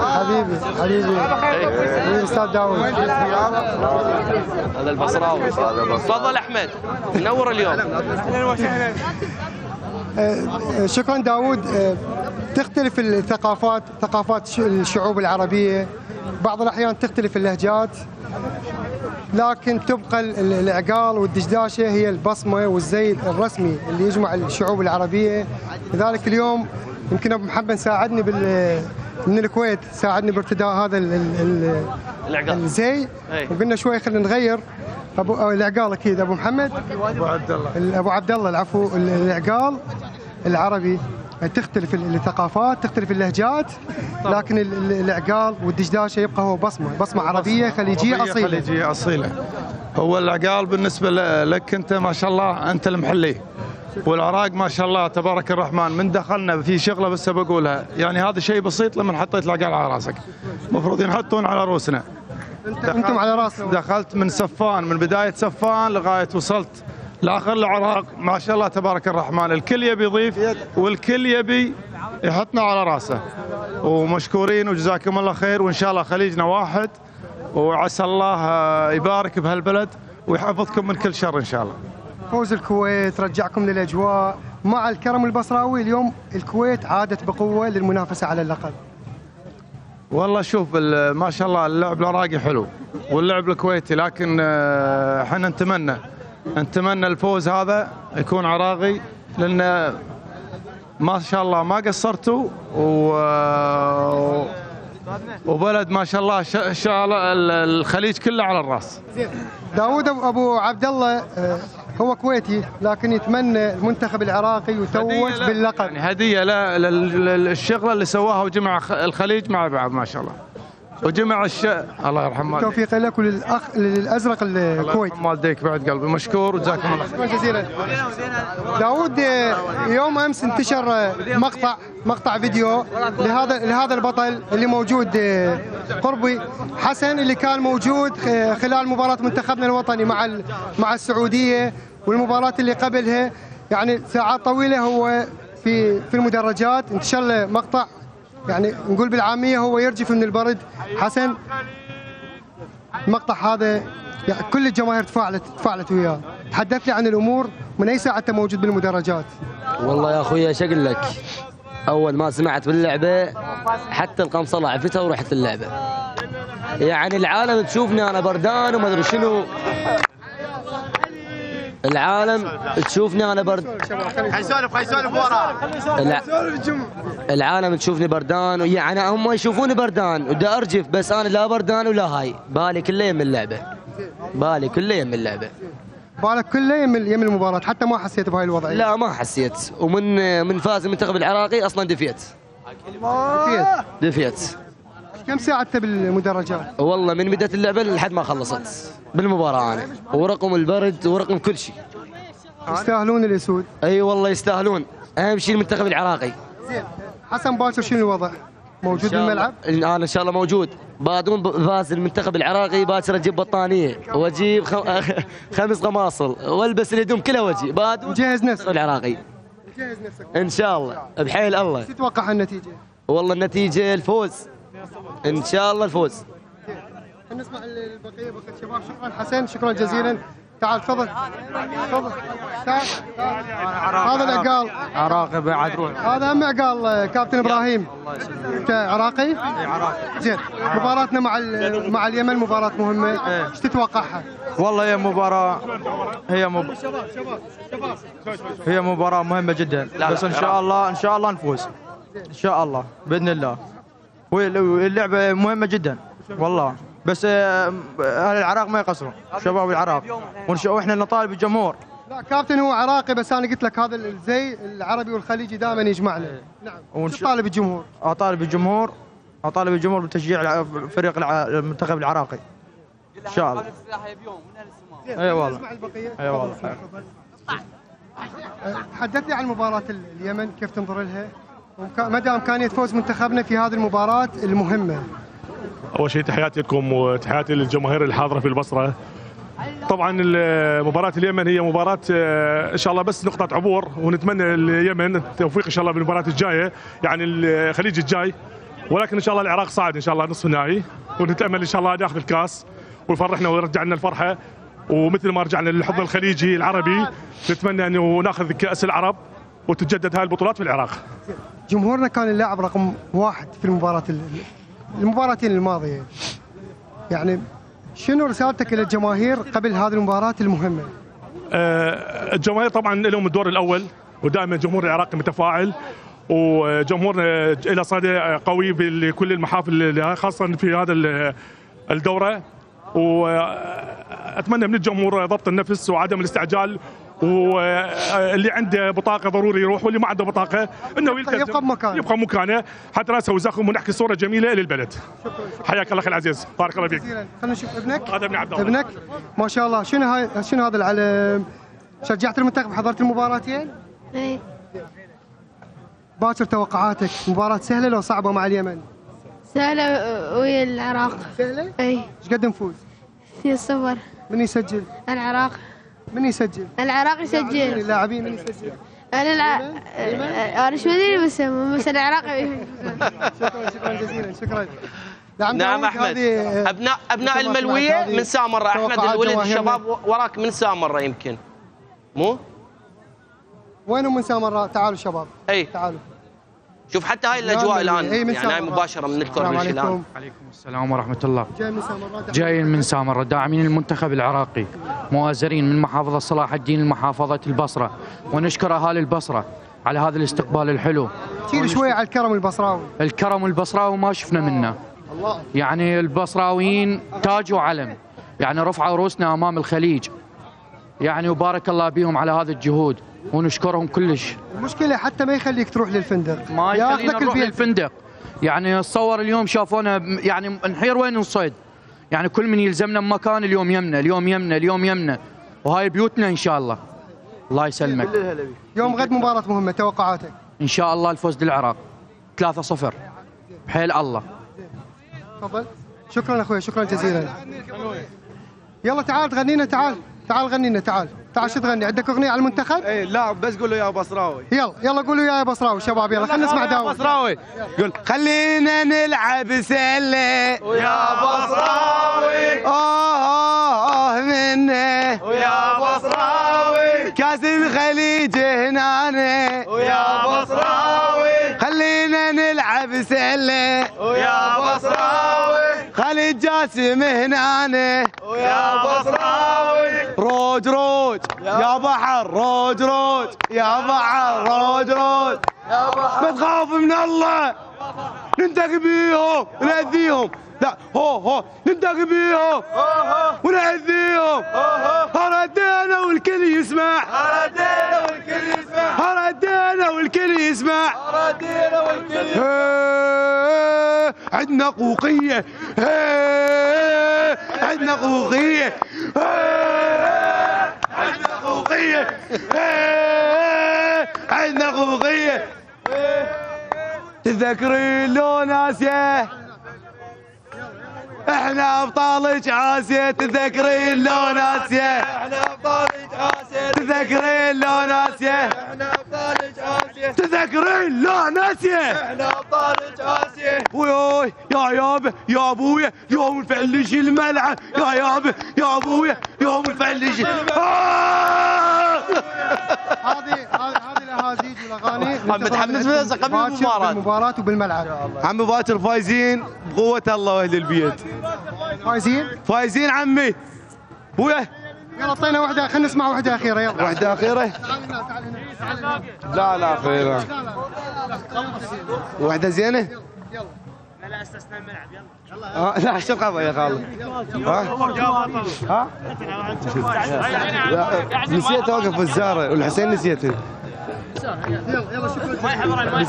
حبيبي حبيبي. حبيبي أستاذ داوود. هذا البصراوي. تفضل أحمد. منور اليوم. آه، شكرا داوود. آه، تختلف الثقافات ثقافات الشعوب العربية. بعض الأحيان تختلف اللهجات. لكن تبقى ال- ال- العقال والدشداشة هي البصمة والزي الرسمي اللي يجمع الشعوب العربية. لذلك اليوم يمكن أبو محمد ساعدني بال من الكويت ساعدني بارتداء هذا ال- ال- العقال. الزي. وقلنا شوي خلينا نغير. ابو العقال أكيد أبو محمد. أبو عبد الله. أبو عبد الله العفو ال- العقال العربي. تختلف ال- الثقافات تختلف اللهجات لكن ال- ال- العقال والدشداشه يبقى هو بصمة. بصمة عربية خليجية أصيلة. خليجية أصيلة. هو العقال بالنسبة ل- لك أنت ما شاء الله أنت المحلي. والعراق ما شاء الله تبارك الرحمن من دخلنا في شغلة بس بقولها. يعني هذا شيء بسيط لما حطيت العقال على راسك. المفروض ينحطون على رؤوسنا. انت أنتم على راسنا دخلت من سفان من بداية سفان لغاية وصلت لآخر العراق. ما شاء الله تبارك الرحمن. الكل يبي يضيف والكل يبي يحطنا على رأسه. ومشكورين وجزاكم الله خير. وإن شاء الله خليجنا واحد. وعسى الله آه، يبارك بهالبلد ويحفظكم من كل شر إن شاء الله. فوز الكويت رجعكم للأجواء مع الكرم البصراوي. اليوم الكويت عادت بقوة للمنافسة على اللقب. والله شوف ما شاء الله اللعب العراقي حلو واللعب الكويتي لكن آه، إحنا نتمنى نتمنى الفوز هذا يكون عراقي لأن ما شاء الله ما قصرتوا و وبلد ما شاء الله شاء ال- الخليج كله على الراس. داوود أبو عبد الله آه، هو كويتي لكن يتمنى المنتخب العراقي يتوج باللقب. يعني هدية لا لل- لل- الشغله اللي سواها وجمع الخليج مع بعض ما شاء الله. وجمع الش الله يرحم والديك. توفيق لك وللاخ للأزرق الله الكويت. يرحم والديك بعد قلبي. مشكور وجزاكم الله خير. شكرا جزيلا. داوود يوم أمس انتشر مقطع مقطع فيديو لهذا لهذا البطل اللي موجود قربي حسن اللي كان موجود خلال مباراة منتخبنا الوطني مع مع السعودية والمباراة اللي قبلها. يعني ساعات طويلة هو في في المدرجات. انتشر له مقطع يعني نقول بالعامية هو يرجف من البرد. حسن المقطع هذا يعني كل الجماهير تفاعلت تفاعلت وياه. تحدث لي عن الأمور من أي ساعة أنت موجود بالمدرجات؟ والله يا أخوي إيش أقول لك أول ما سمعت باللعبة حتى القمصله عفتها ورحت اللعبه يعني العالم تشوفني أنا بردان وما أدري شنو. العالم تشوفني أنا برد. حيسولف حيسولف ورا. الع... العالم تشوفني بردان يعني هم يشوفوني بردان ودا أرجف بس أنا لا بردان ولا هاي. بالي كله يم اللعبة. بالي كله يم اللعبة. بالك كله يم يم المباراة حتى ما حسيت بهاي الوضعيه لا ما حسيت. ومن من فاز المنتخب العراقي أصلا دفيت. كيف؟ دفيت. كم ساعة انت بالمدرجات والله من بداية اللعبة لحد ما خلصت. بالمباراة أنا. ورقم البرد ورقم كل شيء. يستاهلون الأسود؟ أي والله يستاهلون. أهم شيء المنتخب العراقي. حسن باكر شنو الوضع؟ موجود بالملعب؟ أنا إن شاء الله موجود. بادون فاز المنتخب العراقي باكر أجيب بطانية. واجيب خم... خمس قماصل والبس الهدوم كلها واجي بادون جهز نفسك. العراقي. جهز نفسك. إن شاء الله. بحيل الله. شو تتوقع النتيجة؟ والله النتيجة الفوز. إن شاء الله الفوز نسمع البقيه بقية الشباب شكرا حسن شكرا جزيلا. تعال تفضل. تفضل. تعال هذا العقال. عراقي بعد روح. هذا هم عقال آه، كابتن إبراهيم. أنت عراقي؟ عراقي. زين. مباراتنا مع ال- مع اليمن مباراة مهمة. إيش تتوقعها؟ والله هي مباراة هي مب... هي مباراة مهمة جدا. بس إن شاء الله إن شاء الله نفوز. إن شاء الله بإذن الله. واللعبة مهمة جدا والله. بس آه، أهل العراق ما يقصرون شباب العراق. وإحنا نطالب الجمهور. لا كابتن هو عراقي بس أنا قلت لك هذا الزي العربي والخليجي دائما يجمعنا نعم. ونش- طالب الجمهور؟ أطالب الجمهور. أطالب الجمهور بتشجيع فريق المنتخب العراقي. إن شاء الله. اي والله. اي والله. تحدث لي عن مباراة اليمن كيف تنظر لها؟ مدى امكانية فوز منتخبنا في هذه المباراة المهمة. أول شيء تحياتي لكم وتحياتي للجماهير الحاضرة في البصرة. طبعا مباراة اليمن هي مباراة آه، إن شاء الله بس نقطة عبور ونتمنى اليمن التوفيق إن شاء الله بالمباراة الجاية يعني الخليج الجاي. ولكن إن شاء الله العراق صاعد إن شاء الله نصف النهائي ونتأمل إن شاء الله ناخذ الكاس ويفرحنا ويرجع لنا الفرحة. ومثل ما رجعنا للحضن الخليجي العربي نتمنى انه ناخذ كأس العرب وتتجدد هاي البطولات في العراق. جمهورنا كان اللاعب رقم واحد في المباراة ال- المباراتين الماضية يعني شنو رسالتك إلى الجماهير قبل هذه المباراة المهمة؟ آه، الجماهير طبعا لهم الدور الأول ودائما جمهور العراقي متفاعل وجمهورنا له صدى قوي بكل المحافل خاصه في هذا ال- الدورة وأتمنى من الجمهور ضبط النفس وعدم الاستعجال واللي عنده بطاقة ضروري يروح واللي ما عنده بطاقة إنه يلتزم. يبقى بمكانه. يبقى مكانه. حتى لا نسوي زخم ونحكي صورة جميلة للبلد. حياك الله أخي العزيز. بارك الله فيك. خلينا نشوف ابنك. هذا ابن عبد الله. ابنك. ما شاء الله. شنو هاي شنو هذا العلم؟ شجعت المنتخب؟ حضرت المباراتين؟ اي باكر توقعاتك. مباراة سهلة لو صعبة مع اليمن؟ سهلة ويا العراق. سهلة؟ اي إيش قد نفوز؟ 2 صفر. من يسجل؟ العراق. من يسجل؟ العراق يسجل. اللاعبين من يسجل؟ أنا الع... أنا إيش مدري بس بس العراق شكرا شكرا جزيلا شكرا. نعم أحمد. ابناء أبناء الملوية من سامرة. أحمد الولد. الشباب وراك من سامرة يمكن. مو؟ وينهم من سامراء؟ تعالوا شباب. أي. تعالوا. شوف حتى هاي الأجواء الآن إي، من يعني هاي. مباشرة من الكورنيش الآن. عليكم. السلام ورحمة الله. جاي من سامراء جايين من سامرة داعمين المنتخب العراقي مؤازرين من محافظة صلاح الدين لمحافظة البصرة. ونشكر أهالي البصرة على هذا الاستقبال الحلو. شيل شوي على الكرم البصراوي. الكرم البصراوي ما شفنا منه. يعني البصراويين تاج وعلم. يعني رفعوا رؤوسنا أمام الخليج. يعني وبارك الله بهم على هذه الجهود. ونشكرهم كلش. المشكلة حتى ما يخليك تروح للفندق. ما ياخذك نروح البيت. للفندق. يعني تصور اليوم شافونا يعني نحير وين نصيد؟ يعني كل من يلزمنا بمكان اليوم يمنا اليوم يمنا اليوم يمنا. وهاي بيوتنا إن شاء الله. الله يسلمك. يوم غد مباراة مهمة توقعاتك. إن شاء الله الفوز للعراق 3-0 بحيل الله. تفضل. شكرا أخوي شكرا جزيلا. يلا تعال تغنينا تعال. تعال غنينا تعال. تعال شو تغني. عندك أغنية على المنتخب؟ إيه لا بس قول له يا بصراوي. يلا يلا قولوا يا بصراوي شباب يلا خلينا نسمع داود بصراوي. قول خلينا نلعب سلة. ويا بصراوي. آه آه منة. ويا بصراوي. كاس الخليج هنا ويا بصراوي. خلينا نلعب سلة. ويا بصراوي. خالد جاسم هنا ويا بصراوي. روج روج. يا بحر روج روج. يا بحر روج روج. يا بحر. ما تخاف من الله. ننتقي بيهم ونأذيهم لا هو هو. ننتقي بيهم ونأذيهم هردينا والكل يسمع. ردينا والكل يسمع. هردينا والكل يسمع. ردينا والكل يسمع. عندنا قوقية عندنا قوقية هيه، عندنا قوقية هيه، عندنا قوقية تذكرين لو ناسية؟ إحنا ابطالك عاسية تذكرين لو ناسية؟ إحنا ابطالك عاسية تذكرين لو ناسية؟ إحنا تذكرين؟ لو ناسية. إحنا ابطالك عاسية. وياي يا يابا يا ابويا يوم نفلش الملعب. يا يابا يا ابويا يوم نفلش آه! هذه هذه هذه الاهازيج والأغاني. متحمس بس قبل المباراة. بالمباراة. وبالملعب. عمي باكر فايزين بقوة الله وأهل البيت. فايزين؟ فايزين عمي. ويا يلا اعطينا واحدة خلينا نسمع واحدة أخيرة يلا. واحدة أخيرة؟ لا لا أخيرة. واحدة زينة؟ آه، لا شو القضية يا خالد؟ ها؟ ها؟ لا، نسيت أوقف بالزارة والحسين نسيته.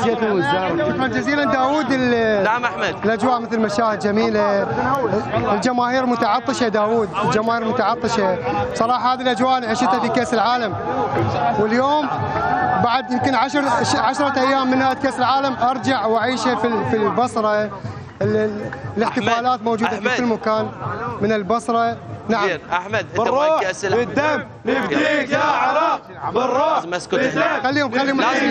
شكرا جزيلا داوود نعم أحمد. الأجواء مثل ما شاهد جميله الجماهير متعطشة داوود الجماهير متعطشة. صراحة هذه الأجواء أنا عشتها في كأس العالم. واليوم بعد يمكن عشر عشرة أيام من نهاية كأس العالم أرجع واعيشها في ال- في البصرة. ال- ال- الاحتفالات موجودة في أحمد. كل مكان. من البصرة نعم. زين أحمد أنت اسئله بالدم نفديك يا عراق بالروح لازم أسكت خليهم خليهم لازم.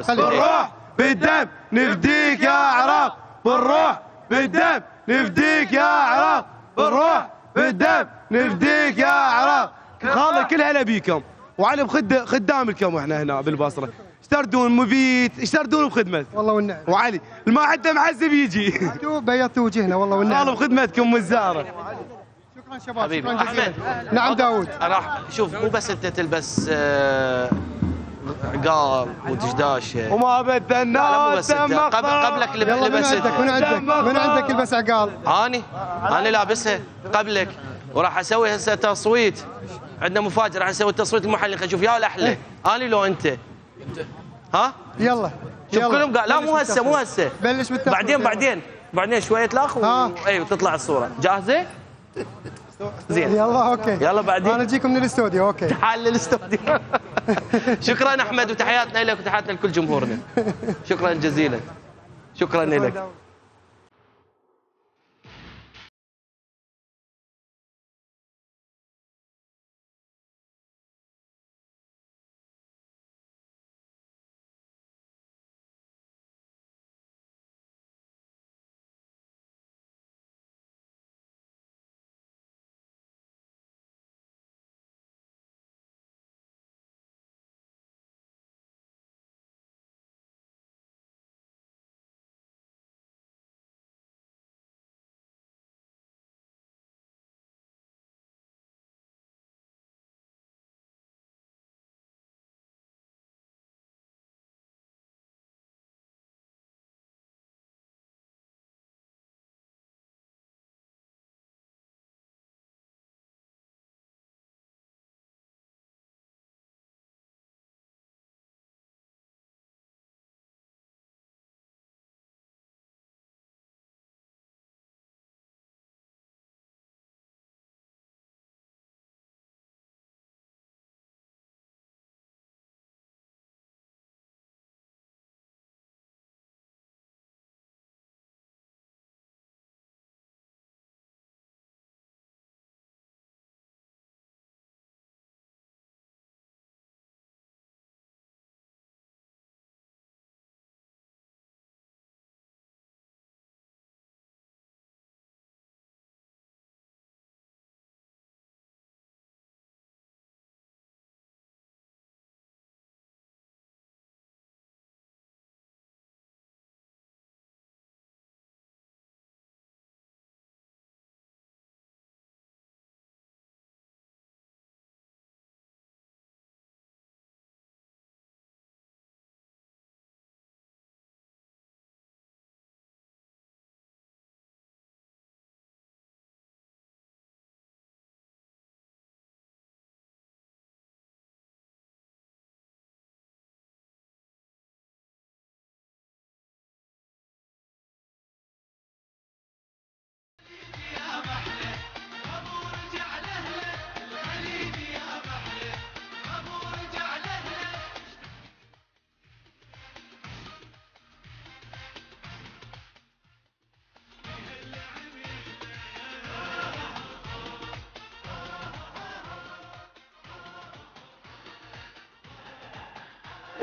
نسكت بالروح بالدم. نفديك يا عراق بالروح بالدم. نفديك يا عراق بالروح بالدم. نفديك يا عراق خالة كلها نبيكم وعلي بخد خدام لكم وإحنا هنا بالبصرة. إيش تردون مبيت إيش بخدمتك والله والنعم. وعلي ما عنده معزب يجي. بيضتوا- بيضتوا وجهنا والله والنعم. بخدمتكم والزاره شكرا شباب حبيبي شكرا جزيلا. أحمد. نعم داوود. راح شوف مو بس أنت تلبس آه، عقال ودشداشه وما بد لا لا مو الناس بس أنت. دم قبل. قبلك لب- يلا من لبست. عندك من عندك من عندك يلبس عقال. اني أنا لابسها. قبلك. وراح أسوي هسه تصويت. عندنا مفاجأة راح أسوي التصويت المحلي. خلينا نشوف يا الاحلى اني لو أنت. ها؟ يلا شوف يلا. كلهم قال لا مو هسه مو. هسه. بلش بالتصويت بعدين. بعدين بعدين شوية الأخ ها. و... اي وتطلع الصورة. جاهزة؟ زين. يلا okay. يلا بعدين. أنا أجيكم من الاستوديو okay. تعال للاستوديو. شكرا أحمد وتحياتنا لك وتحياتنا لكل جمهورنا. شكرا جزيلا. شكرا لك.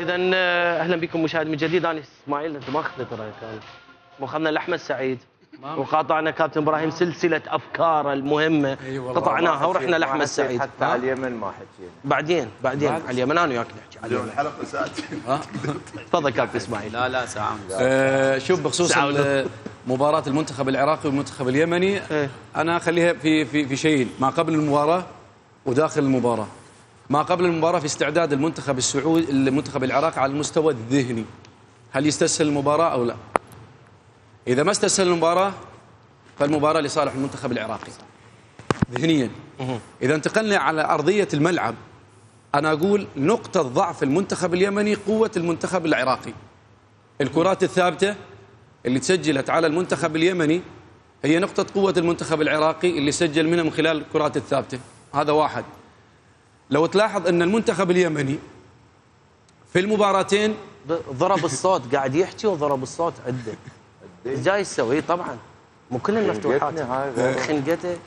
اذا آه، أهلا بكم مشاهد من جديد. أنا إسماعيل أنت ما أخذت رأيك أنا. واخذنا لأحمد سعيد. وقاطعنا كابتن إبراهيم سلسلة افكاره المهمة. قطعناها ورحنا لأحمد سعيد. حتى على اليمن ما حكينا بعدين بعدين على اليمن. أنا وياك نحكي على الحلقة ساعتين. تفضل كابتن إسماعيل. لا لا ساعة. آه، شوف بخصوص مباراة المنتخب العراقي والمنتخب اليمني إيه. أنا أخليها في في في شيئين ما قبل المباراة وداخل المباراة. ما قبل المباراة في استعداد المنتخب السعودي المنتخب العراقي على المستوى الذهني. هل يستسهل المباراة أو لا؟ إذا ما استسهل المباراة فالمباراة لصالح المنتخب العراقي. ذهنيا. إذا انتقلنا على أرضية الملعب أنا أقول نقطة ضعف المنتخب اليمني قوة المنتخب العراقي. الكرات الثابتة اللي تسجلت على المنتخب اليمني هي نقطة قوة المنتخب العراقي اللي سجل منها من خلال الكرات الثابتة. هذا واحد. لو تلاحظ أن المنتخب اليمني في المباراتين ضرب الصوت قاعد يحكي وضرب الصوت عده إيش جاي يسوي طبعا. مو كل المفتوحات. خنقتك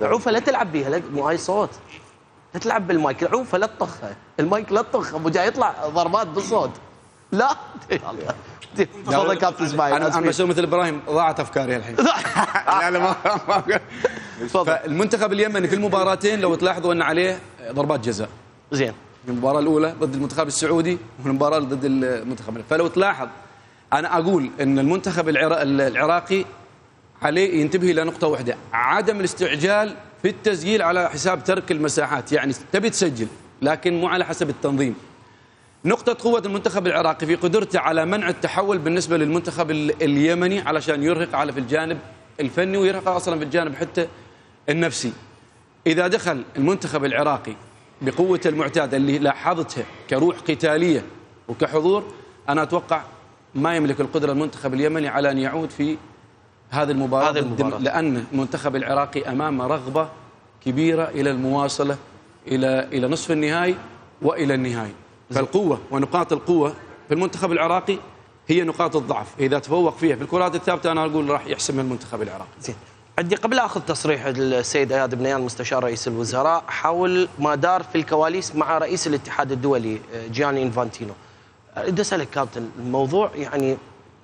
عوفة لا تلعب بيها لا مو هاي صوت. لا تلعب بالمايك عوفة لا تطخها المايك لا تطخها أبو جاي يطلع ضربات بالصوت. لا. تفضل كابتن إسماعيل أنا أنا بسوي مثل إبراهيم ضاعت أفكاري الحين. لا لا ما فالمنتخب اليمني في المباراتين لو تلاحظوا أن عليه ضربات جزاء. زين. المباراة الأولى ضد المنتخب السعودي والمباراه ضد المنتخب فلو تلاحظ أنا أقول أن المنتخب العرا- العراقي عليه ينتبه إلى نقطة واحدة. عدم الاستعجال في التسجيل على حساب ترك المساحات. يعني تبي تسجل لكن مو على حسب التنظيم. نقطة قوة المنتخب العراقي في قدرته على منع التحول بالنسبة للمنتخب ال- اليمني علشان يرهق على في الجانب الفني ويرهق أصلا في الجانب حتى النفسي إذا دخل المنتخب العراقي بقوة المعتادة اللي لاحظتها كروح قتالية وكحضور أنا أتوقع ما يملك القدرة المنتخب اليمني على أن يعود في هذه المباراة, هذه المباراة. لأن المنتخب العراقي أمامه رغبة كبيرة إلى المواصلة إلى إلى نصف النهائي وإلى النهائي فالقوة ونقاط القوة في المنتخب العراقي هي نقاط الضعف. إذا تفوق فيها في الكرات الثابتة أنا أقول راح يحسمها المنتخب العراقي. زين. عندي قبل آخذ تصريح السيد أياد بنيان مستشار رئيس الوزراء حول ما دار في الكواليس مع رئيس الاتحاد الدولي آه، جياني إنفانتينو. أريد أسألك كابتن الموضوع يعني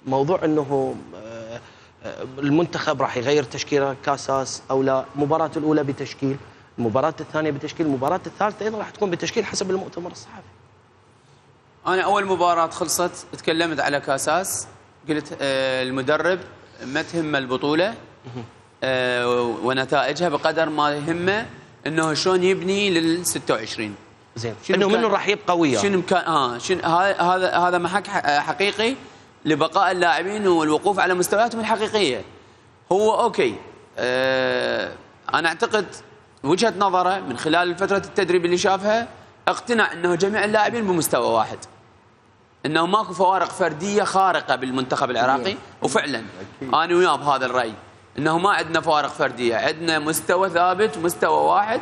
موضوع إنه آه، آه، المنتخب راح يغير تشكيله كاساس أو لا المباراه الأولى بتشكيل المباراة الثانية بتشكيل المباراة الثالثة أيضا راح تكون بتشكيل حسب المؤتمر الصحفي. أنا أول مباراة خلصت تكلمت على كاساس قلت آه، المدرب ما تهمه البطولة آه، ونتائجها بقدر ما يهمه إنه شلون يبني لل 26 زين. إنه منو راح يبقى وياه؟ شنو كان آه شنو هذا هذا محك حقيقي لبقاء اللاعبين والوقوف على مستوياتهم الحقيقية. هو أوكي آه أنا أعتقد وجهة نظره من خلال فترة التدريب اللي شافها اقتنع إنه جميع اللاعبين بمستوى واحد. إنه ماكو فوارق فردية خارقة بالمنتخب العراقي. وفعلا أنا وياه بهذا الرأي. إنه ما عندنا فوارق فردية عندنا مستوى ثابت مستوى واحد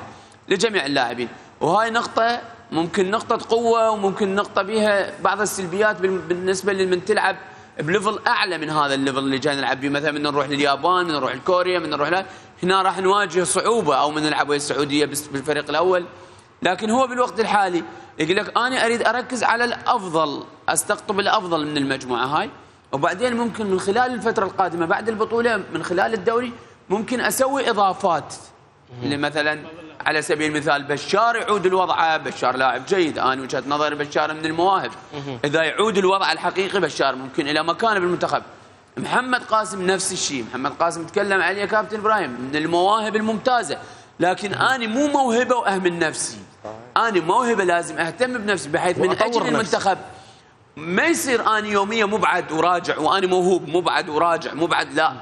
لجميع اللاعبين. وهاي نقطة ممكن نقطة قوة وممكن نقطة بها بعض السلبيات بال- بالنسبة لمن تلعب ب level أعلى من هذا ال level اللي جاي نلعب به مثلا من نروح لليابان من نروح لكوريا من نروح لا هنا راح نواجه صعوبة أو من نلعب ويا السعودية بالفريق الأول. لكن هو بالوقت الحالي يقول لك أنا أريد أركز على الأفضل أستقطب الأفضل من المجموعة هاي. وبعدين ممكن من خلال الفترة القادمة بعد البطولة من خلال الدوري ممكن أسوي إضافات. مثلا على سبيل المثال بشار يعود الوضع بشار لاعب جيد. أنا وجهة نظري بشار من المواهب. إذا يعود الوضع الحقيقي بشار ممكن إلى مكانه بالمنتخب محمد قاسم نفس الشيء. محمد قاسم تكلم عليه كابتن إبراهيم من المواهب الممتازة. لكن أنا مو موهبة واهمل نفسي. أنا موهبة لازم أهتم بنفسي بحيث من نفسي. المنتخب. ما يصير أنا يوميا مبعد وراجع وأنا موهوب مبعد وراجع مبعد لا.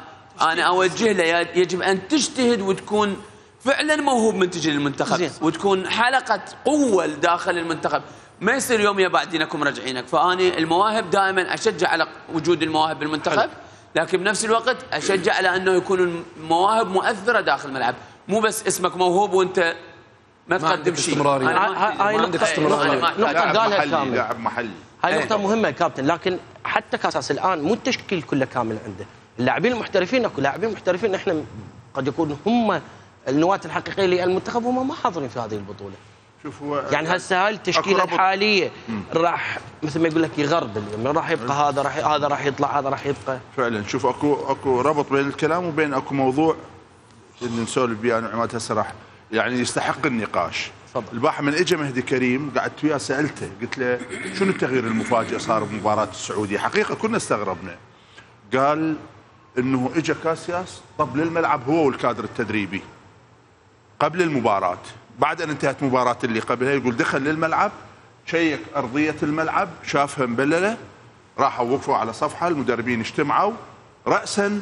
أنا أوجه له يا- يجب أن تجتهد وتكون فعلا موهوب منتج للمنتخب زين. وتكون حلقة قوة داخل المنتخب. ما يصير يوميا بعدينكم راجعينك. فآني المواهب دائما أشجع على وجود المواهب بالمنتخب لكن بنفس الوقت أشجع على أنه يكون المواهب مؤثرة داخل الملعب. مو بس اسمك موهوب وانت ما تقدم شيء استمرارية. هاي- عندك استمرارية. نقطة- قالها محلي كامل. لاعب محلي هاي إيه. نقطة مهمة كابتن لكن حتى كأساس الآن مو التشكيل كله كامل عنده اللاعبين المحترفين أكو لاعبين محترفين إحنا قد يكون هم النواة الحقيقية للمنتخب هم ما حاضرين في هذه البطولة شوف هو يعني هسه هاي ربط. الحالية راح مثل ما يقول لك يغربل يعني راح يبقى هذا راح هذا راح يطلع هذا راح يبقى فعلا شوف اكو أكو ربط بين الكلام وبين أكو موضوع اللي نسولف بيه أنا وعماد هسه راح يعني يستحق النقاش. تفضل. البارحه من اجى مهدي كريم قعدت وياه سألته قلت له شنو التغيير المفاجئ صار بمباراة السعودية؟ حقيقة كنا استغربنا. قال إنه اجى كاسياس طب للملعب هو والكادر التدريبي قبل المباراة. بعد أن انتهت مباراة اللي قبلها يقول دخل للملعب شيك أرضية الملعب شافها مبللة راحوا وقفوا على صفحة المدربين اجتمعوا راسا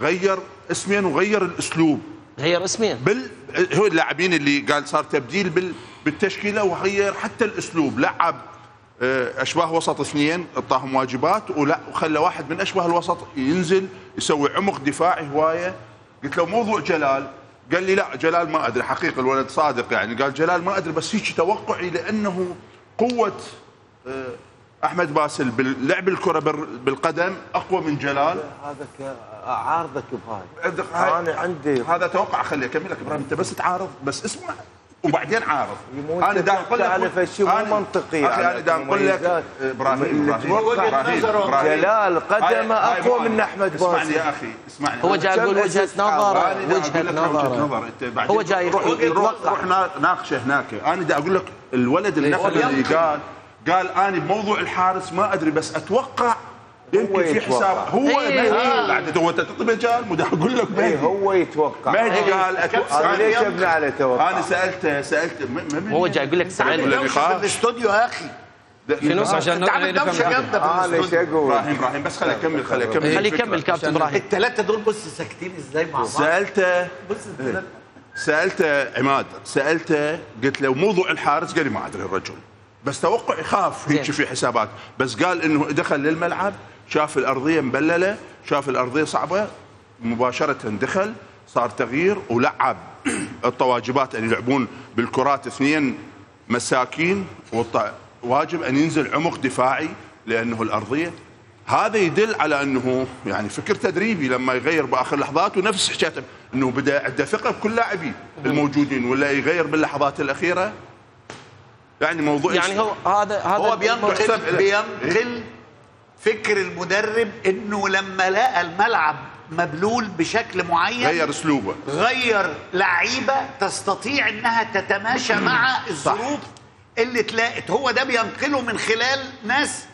غير اسمين وغير الاسلوب. غير اسمين بال هو اللاعبين اللي قال صار تبديل بال... بالتشكيلة وغير حتى الاسلوب. لعب آه، أشباه وسط اثنين أعطاهم واجبات ولا وخلى واحد من اشباه الوسط ينزل يسوي عمق دفاعي هواية. قلت له موضوع جلال. قال لي لا جلال ما أدري حقيقة الولد صادق يعني. قال جلال ما أدري بس هيك توقعي لأنه قوة آه، أحمد باسل باللعب الكرة بال- بالقدم أقوى من جلال. هذا ك- أعارضك بهاي هاي- أنا عندي هذا توقع خلي اكملك إبراهيم أنت بس تعارض بس اسمع وبعدين عارض أنا دا أقول لك تعرف هالشيء مو منطقي أخي أنا دا أقول لك. إبراهيم إبراهيم. جلال قدمه مو من أنا. أحمد اسمعني باسل. يا أخي اسمعني هو جاي يقول وجهة نظر لك نظر. هو جاي روح- روح- يتوقع. روح نا- ناقشة هناك أنا دا أقول لك الولد النفر اللي قال قال أنا بموضوع الحارس ما أدري بس أتوقع يمكن في. حساب هو إيه، مهدي إيه. بعد هو تعطي مجال مو دا أقول لك إيه، مهدي هو يتوقع. مهدي قال أنا ليش أبني على توقع؟ أنا سالته سالته م- م- هو جاي يقول لك نقاش في الاستوديو يا أخي. شنو؟ عشان نفهم دوشه جامده ليش الاستوديو. أقول؟ إبراهيم إبراهيم بس خليه يكمل خليه يكمل خليه. يكمل كابتن إبراهيم. الثلاثه دول بص ساكتين إزاي مع بعض. سالته بص. سالته عماد. سالته قلت له موضوع الحارس قال لي ما أدري الرجل. بس توقع يخاف هيك في حسابات. بس قال إنه دخل للملعب. شاف الأرضية مبللة شاف الأرضية صعبة مباشرة دخل صار تغيير ولعب. الطواجبات أن يلعبون بالكرات اثنين مساكين واجب أن ينزل عمق دفاعي لأنه الأرضية. هذا يدل على أنه يعني فكر تدريبي لما يغير بآخر لحظات ونفس حكايته أنه بدأ عنده ثقه بكل لاعبين الموجودين ولا يغير باللحظات الأخيرة؟ يعني موضوع يعني هو هذا هذا هو بينقل بينقل فكر المدرب إنه لما لقى الملعب مبلول بشكل معين غير أسلوبه. غير لعيبة تستطيع إنها تتماشى مع الظروف اللي اتلاقت. هو ده بينقله من خلال ناس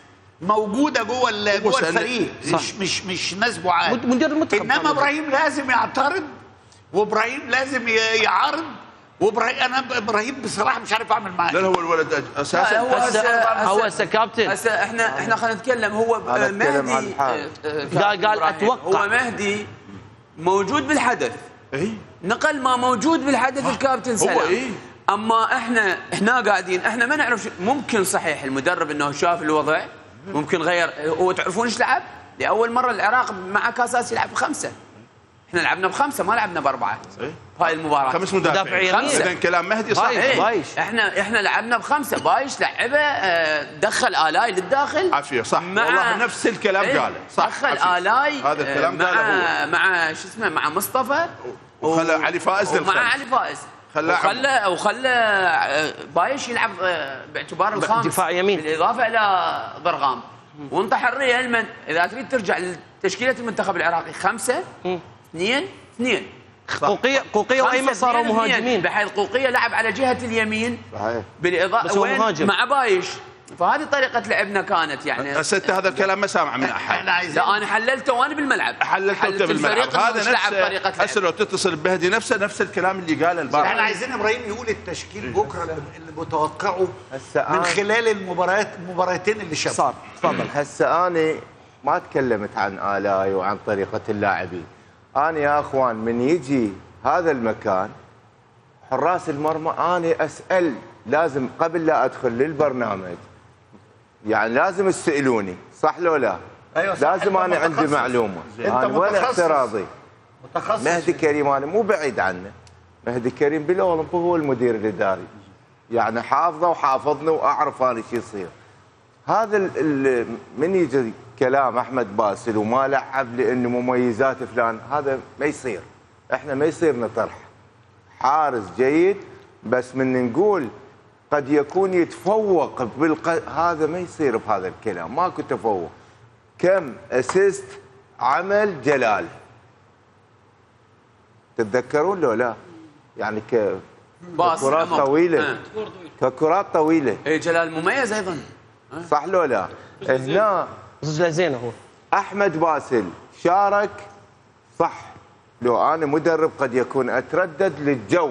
موجودة جوه جوه الفريق. مش مش مش ناس بعاد. إنما. إبراهيم لازم يعترض وإبراهيم لازم يعارض وابراهيم أنا إبراهيم بصراحة مش عارف أعمل معاه لا هو الولد أساسا هو هو هسه- كابتن هسه إحنا إحنا خلينا نتكلم هو مهدي. آه، قال- قال. أتوقع. هو مهدي موجود بالحدث اي نقل ما موجود بالحدث الكابتن سلام إيه؟ أما إحنا إحنا قاعدين إحنا ما نعرف ممكن صحيح المدرب إنه شاف الوضع ممكن غير هو تعرفون إيش لعب؟ لأول مرة العراق مع كاساس يلعب بخمسه إحنا لعبنا بخمسة ما لعبنا بأربعة. إيه؟ هاي المباراة. خمس مدافع مدافعين. يمين. اذا كلام مهدي صح بايش. بايش. إحنا إحنا لعبنا بخمسة. بايش لعبة؟ آه، دخل آلاي للداخل. عافية صح. مع- والله نفس الكلام إيه، قاله. صح دخل عافية. آلاي هذا الكلام آه، قاله مع هو. مع شو اسمه مع مصطفى. وخلى علي فائز ومع. علي فائز. خلاه وخلى وخلى آه، بايش يلعب باعتبار الخامس. دفاع يمين. بالإضافة إلى ضرغام وانت حريه لمن إذا تريد ترجع لتشكيلة المنتخب العراقي خمسة. اثنين اثنين. قوقية قوقية وايمن صاروا. مهاجمين. بحيث قوقية لعب على جهة اليمين. صحيح. بالاضافه بس هو وين؟ مهاجم. مع بايش؟ فهذه طريقة لعبنا كانت يعني. هسه انت هذا الكلام ما سامع من أحد. إحنا عايزين لا أنا حللته وأنا بالملعب. حللته انت بالملعب. هذا لعب هسه لو تتصل بمهدي نفسه نفس الكلام اللي قاله البارح إحنا عايزين إبراهيم يقول التشكيل بكرة اللي اللي متوقعه من أنا- خلال المباريات المباراتين اللي شافها صار. تفضل. هسه أنا ما تكلمت عن الاي وعن طريقة اللاعبين. أنا يا أخوان من يجي هذا المكان حراس المرمى أنا أسأل لازم قبل لا أدخل للبرنامج يعني لازم تسألوني صح لو لا؟ أيوة صح، لازم أنا عندي متخصص. معلومة. أنت أنا وين. اعتراضي متخصص. مهدي كريم أنا مو بعيد عنه. مهدي كريم بالاولمبي هو المدير الإداري. يعني حافظه وحافظني وأعرف أنا شو يصير. هذا من يجي كلام أحمد باسل وما لعب لأنه مميزات فلان هذا ما يصير. إحنا ما يصير نطرح. حارس جيد بس من نقول قد يكون يتفوق بالق... هذا ما يصير بهذا الكلام ماكو تفوق. كم اسيست عمل جلال. تتذكرون لو لا؟ يعني ك كرات عمق. طويلة. آه. ككرات طويلة. اي جلال مميز أيضا. صح لو لا؟ هنا زينه هو. أحمد باسل شارك صح. لو أنا مدرب قد يكون أتردد للجو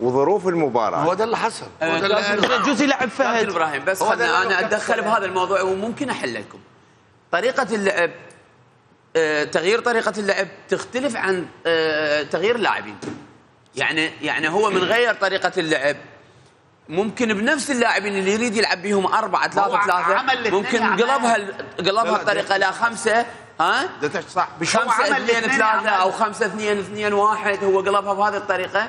وظروف المباراة. هو ده اللي حصل. هو آه، ده اللي كابتن- قاله. جوزي لعب فهد. إبراهيم بس خلنا أنا أتدخل. بهذا الموضوع وممكن أحل لكم. طريقة اللعب آه، تغيير طريقة اللعب تختلف عن آه، تغيير اللاعبين. يعني يعني هو من غير طريقة اللعب ممكن بنفس اللاعبين اللي يريد يلعب بهم أربعة ثلاثة هو ثلاثة ممكن قلبها. قلبها لا، الطريقة إلى خمسة ها ده صح خمسة اثنين ثلاثة. أو خمسة اثنين اثنين واحد هو قلبها بهذه الطريقة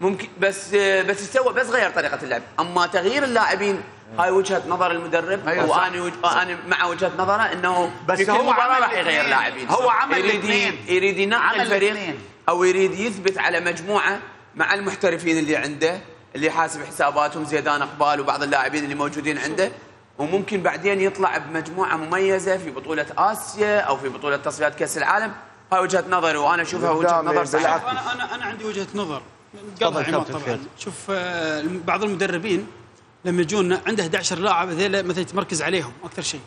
ممكن بس بس سوى بس غير طريقة اللعب أما تغيير اللاعبين هاي وجهة نظر المدرب أيوة. وأنا وج... أنا مع وجهة نظره إنه بس في كل هو مباراة راح يغير. لاعبين هو عمل يريد. يريد ينقي عمل الفريق. أو يريد يثبت على مجموعة مع المحترفين اللي عنده اللي حاسب حساباتهم زيدان اقبال وبعض اللاعبين اللي موجودين عنده. وممكن بعدين يطلع بمجموعة مميزة في بطولة آسيا أو في بطولة تصفيات كأس العالم. هاي وجهة نظري وأنا أشوفها وجهة نظر صحيحة. أنا أنا أنا عندي وجهة نظر. قاطع عماد طبعا. شوف آه، بعض المدربين لما يجون عنده 11 لاعب هذول مثلا يتمركز عليهم أكثر شيء.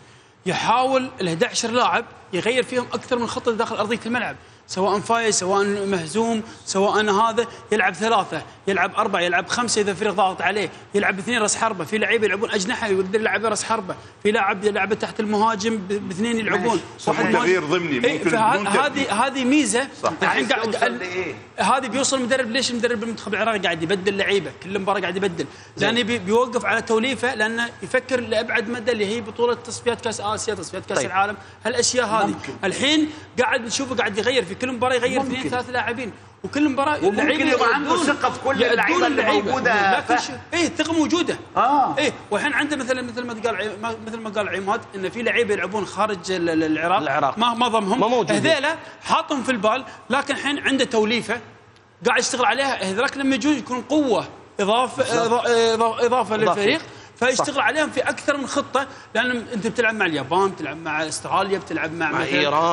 يحاول ال 11 لاعب يغير فيهم أكثر من خطة داخل أرضية الملعب. سواء فايز سواء مهزوم سواء هذا يلعب ثلاثة يلعب أربعة يلعب خمسة إذا الفريق ضاغط عليه يلعب اثنين راس حربة في لعيبة يلعبون أجنحة يقدر يلعب راس حربة في لاعب يلعب تحت المهاجم باثنين يلعبون واحد تغيير. ضمني، إيه، ممكن. هذه هذه ميزة صح. الحين عايز قاعد؟ هذه بيوصل المدرب ليش المدرب المنتخب العراقي قاعد يبدل لعيبة كل مباراة قاعد يبدل لأنه بي بيوقف على توليفة لأنه يفكر لأبعد مدى اللي هي بطولة تصفيات كأس آسيا تصفيات كأس طيب. طيب. العالم هالأشياء هذه الحين قاعد نشوفه قاعد يغير في كل مباراة يغير اثنين ثلاث لاعبين وكل مباراة وممكن يبقى عنده ثقة في كل يؤدون اللعيبة اللي. لكن ف- ش... إيه الثقة موجودة. آه. إيه والحين عنده مثلا مثل ما قال مثل ما قال عماد إن في لعيبة يلعبون خارج ال- ال- العراق. العراق. ما ما ضمهم. ما. هذيلا حاطهم في البال لكن الحين عنده توليفة قاعد يشتغل عليها. هذولك لما يجون يكون قوة إضافة إضا- إضا- إضافة للفريق. فيشتغل عليهم في أكثر من خطة لأن أنت بتلعب مع اليابان بتلعب مع أستراليا بتلعب مع, مع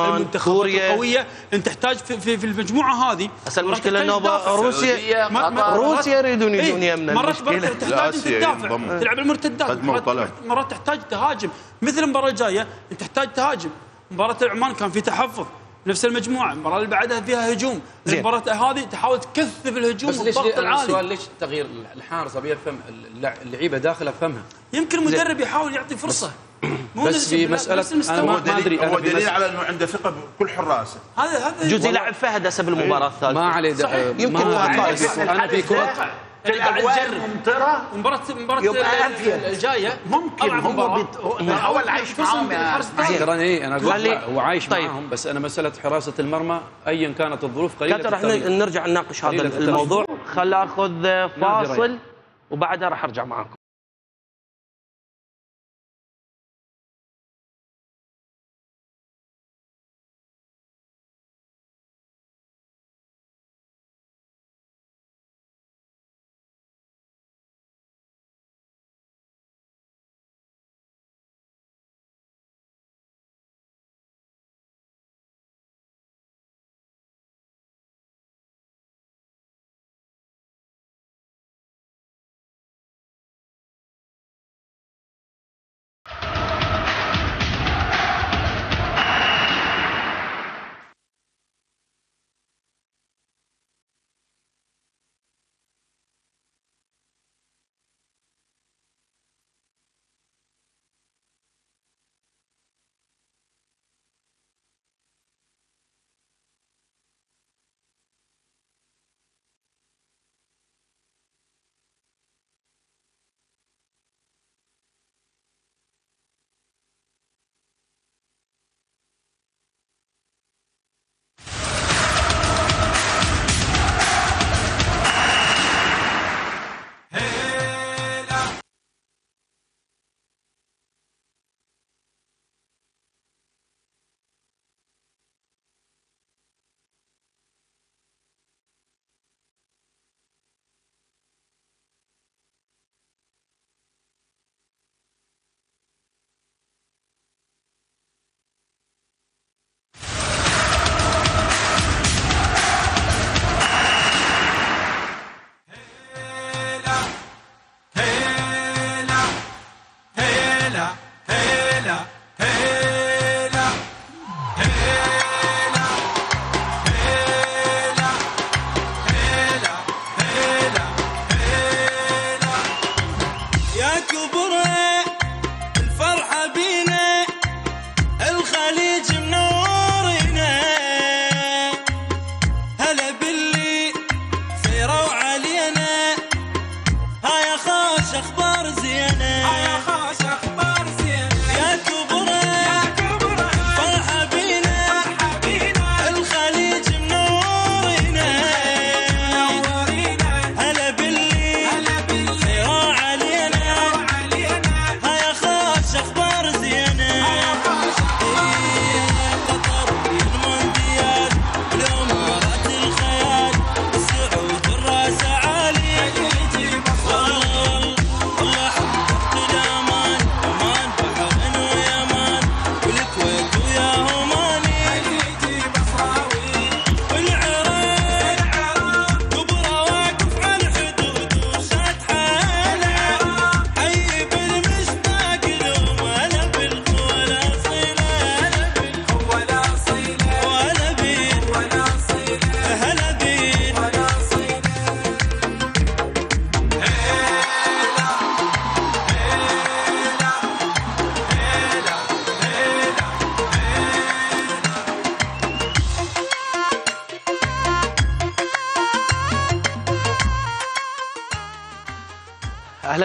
المنتخبات كوريا. القوية أنت تحتاج في, في, في المجموعة هذه هسه المشكلة مرات انه. روسيا. روسيا يريدون إيه، يجون يمنا مرات تحتاج أنت تدافع. تلعب المرتدات. مرات تحتاج تهاجم مثل المباراة الجاية أنت تحتاج تهاجم مباراة العمان كان في تحفظ نفس المجموعة المباراة اللي بعدها فيها هجوم. زين. المباراة هذه تحاول تكثف الهجوم بس ليش أنا السؤال العالي. ليش تغيير الحارس ابي افهم اللع- اللعيبة داخل افهمها يمكن المدرب يحاول يعطي فرصة. مو بس في. أنا هو ما دليل أدري أنا هو دليل مس- على إنه عنده ثقة بكل حراسة. هذا هذا جزء يلعب فهد هسه بالمباراه الثالثة. ما عليه يمكن ما دخل. أنا في كرة. في الاجواء. الممطره مباراة مباراة يبقى ال- أفيد. الجاية ممكن مباراة. بيت- اللي عايش معاهم يا إيه أنا أقول هو عايش طيب. معاهم بس أنا مسألة حراسة المرمى ايا كانت الظروف قليلة كابتن راح نرجع نناقش هذا. الموضوع خل آخذ نادي فاصل. وبعدها راح أرجع معاكم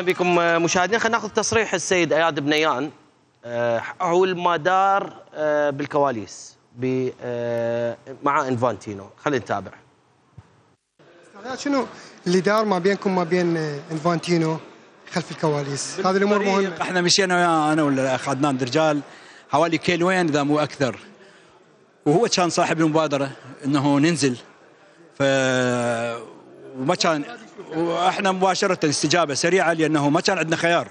بكم مشاهدينا. خلينا ناخذ تصريح السيد أياد بنيان آه، حول ما دار آه، بالكواليس آه، مع إنفانتينو. خلينا نتابع. شنو؟ اللي دار ما بينكم ما بين آه، إنفانتينو خلف الكواليس. هذه الأمور مهمة. إحنا مشينا وياه أنا والاخ عدنان درجال. حوالي كيلوين اذا مو أكثر. وهو كان صاحب المبادرة إنه ننزل. ف وما كان وإحنا مباشرة استجابة سريعة لأنه ما كان عندنا خيار.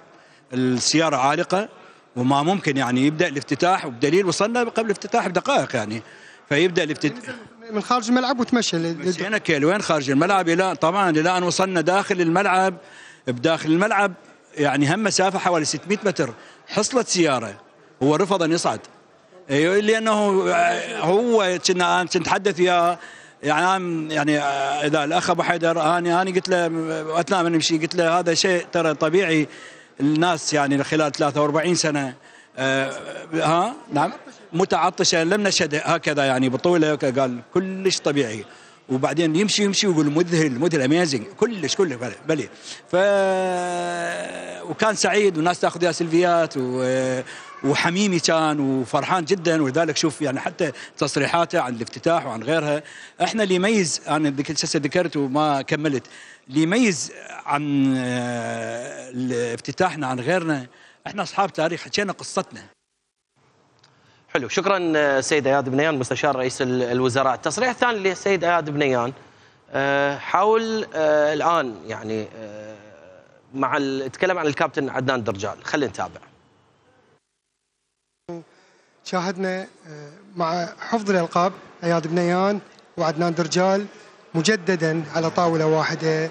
السيارة عالقة وما ممكن يعني يبدأ الافتتاح وبدليل وصلنا قبل الافتتاح بدقائق يعني. فيبدأ الافتتاح من خارج الملعب وتمشي. لل- مشينا كيلوين خارج الملعب إلى طبعا إلى أن وصلنا داخل الملعب. بداخل الملعب يعني هم مسافة حوالي 600 متر. حصلت سيارة. هو رفض أن يصعد. أيوة، لأنه هو كنا كنت اتحدث وياه يعني يعني إذا الأخ أبو حيدر أنا أنا قلت له أثناء ما نمشي قلت له هذا شيء ترى طبيعي الناس يعني خلال 43 سنة. آه، ها؟ نعم. متعطشة لم نشهد هكذا يعني بطولة قال كلش طبيعي. وبعدين يمشي يمشي ويقول مذهل مذهل اميزنج كلش كلش بلي, بلي. ف وكان سعيد والناس تأخذ يا سلفيات و... وحميمي كان وفرحان جدا ولذلك شوف يعني حتى تصريحاته عن الافتتاح وعن غيرها. إحنا اللي يميز أنا ذكرت وما كملت. اللي يميز عن آه، افتتاحنا عن غيرنا إحنا أصحاب تاريخ حكينا قصتنا. حلو. شكرا آه، سيد أياد بنيان مستشار رئيس ال- الوزراء. التصريح الثاني للسيد أياد بنيان آه، حاول آه، الآن يعني مع تكلم عن الكابتن عدنان درجال. خلينا نتابع. شاهدنا آه، مع حفظ الألقاب أياد بنيان وعدنان درجال مجددا على طاولة واحدة.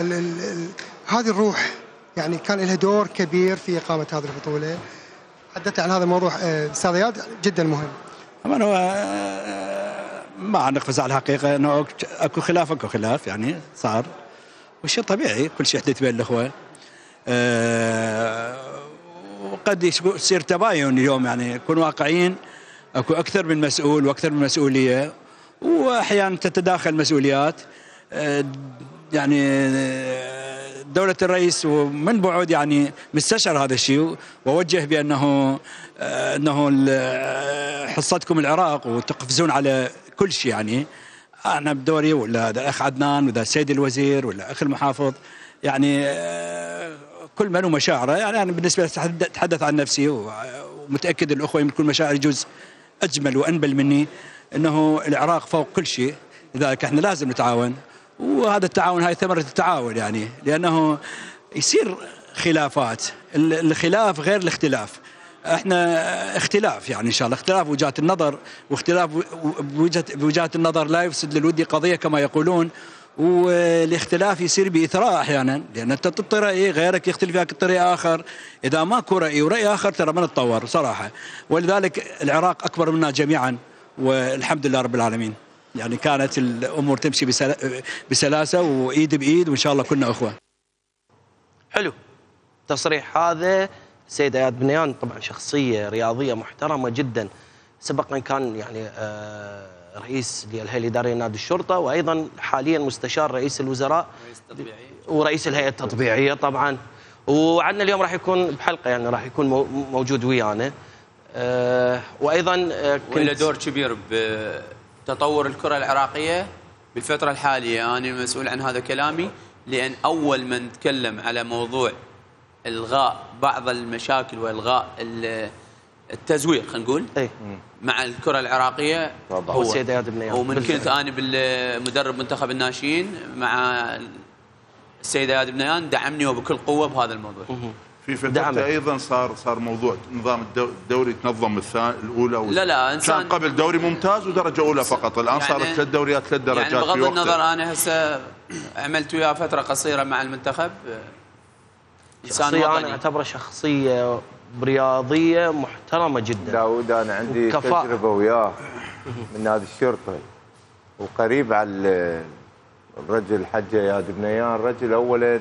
ال ال ال هذه الروح يعني كان لها دور كبير في إقامة هذه البطولة. حدثت عن هذا الموضوع آه، أستاذ أياد جدا مهم. طبعا هو آه، ما نقفز على الحقيقة؟ إنه أكو خلاف أكو خلاف يعني صار. والشيء طبيعي كل شيء يحدث بين الأخوة. آه، وقد يصير تباين اليوم يعني نكون واقعيين أكو أكثر من مسؤول وأكثر من مسؤولية وأحيانا تتداخل مسؤوليات. آه، يعني آه، دولة الرئيس ومن بعد يعني مستشعر هذا الشيء ووجه بأنه آه، آه، حصتكم العراق وتقفزون على كل شيء يعني. أنا بدوري ولا الأخ عدنان ولا السيد الوزير ولا أخ المحافظ يعني كل من ومشاعره. يعني أنا بالنسبة لي أتحدث- عن نفسي ومتأكد الأخوة يمكن مشاعري جزء أجمل وأنبل مني أنه العراق فوق كل شيء. لذلك إحنا لازم نتعاون. وهذا التعاون هاي ثمرة التعاون يعني لأنه يصير خلافات. ال- الخلاف غير الاختلاف. إحنا اختلاف يعني إن شاء الله. اختلاف وجهات النظر واختلاف بوجهه بوجهات النظر لا يفسد للودي قضية كما يقولون. والاختلاف يصير بإثراء أحيانا لأن أنت تطي رأي غيرك يختلف وياك الطريق آخر. إذا ماكو رأي ورأي آخر ترى ما نتطور صراحة. ولذلك العراق أكبر منا جميعا والحمد لله رب العالمين. يعني كانت الأمور تمشي بسلا- بسلاسة وإيد بإيد وإن شاء الله كلنا أخوة. حلو. تصريح هذا سيد أياد بنيان طبعا شخصية رياضية محترمة جدا. سبقا كان يعني آه، رئيس للهيئة الإدارية لنادي الشرطة وأيضا حاليا مستشار رئيس الوزراء ورئيس الهيئة التطبيعية طبعا. وعندنا اليوم راح يكون بحلقة يعني راح يكون مو- موجود ويانا. آه، وأيضا آه، وله كنت دور كبير بتطور الكرة العراقية بالفترة الحالية. أنا مسؤول عن هذا كلامي لأن أول من تكلم على موضوع إلغاء بعض المشاكل وإلغاء ال- التزوير خلينا نقول اي مع الكرة العراقية. هو السيد إياد بنيان. ومن. كنت أنا بالمدرب منتخب الناشئين مع السيد اياد بنيان دعمني وبكل قوة بهذا الموضوع في فترته أيضا صار صار موضوع نظام الدو- الدوري تنظم الثاني الأولى وال- لا لا، إنسان- كان قبل دوري ممتاز ودرجة أولى فقط الآن يعني- صارت ثلاث دوريات ثلاث درجات يعني بغض. النظر أنا هسه عملت وياه فترة قصيرة مع المنتخب إنسان شخصيه أنا أعتبره شخصية رياضية محترمة جدا. داود أنا عندي وكفاءة. تجربة وياه من نادي الشرطة. وقريب على ال- الرجل الحج اياد بنيان رجل اولا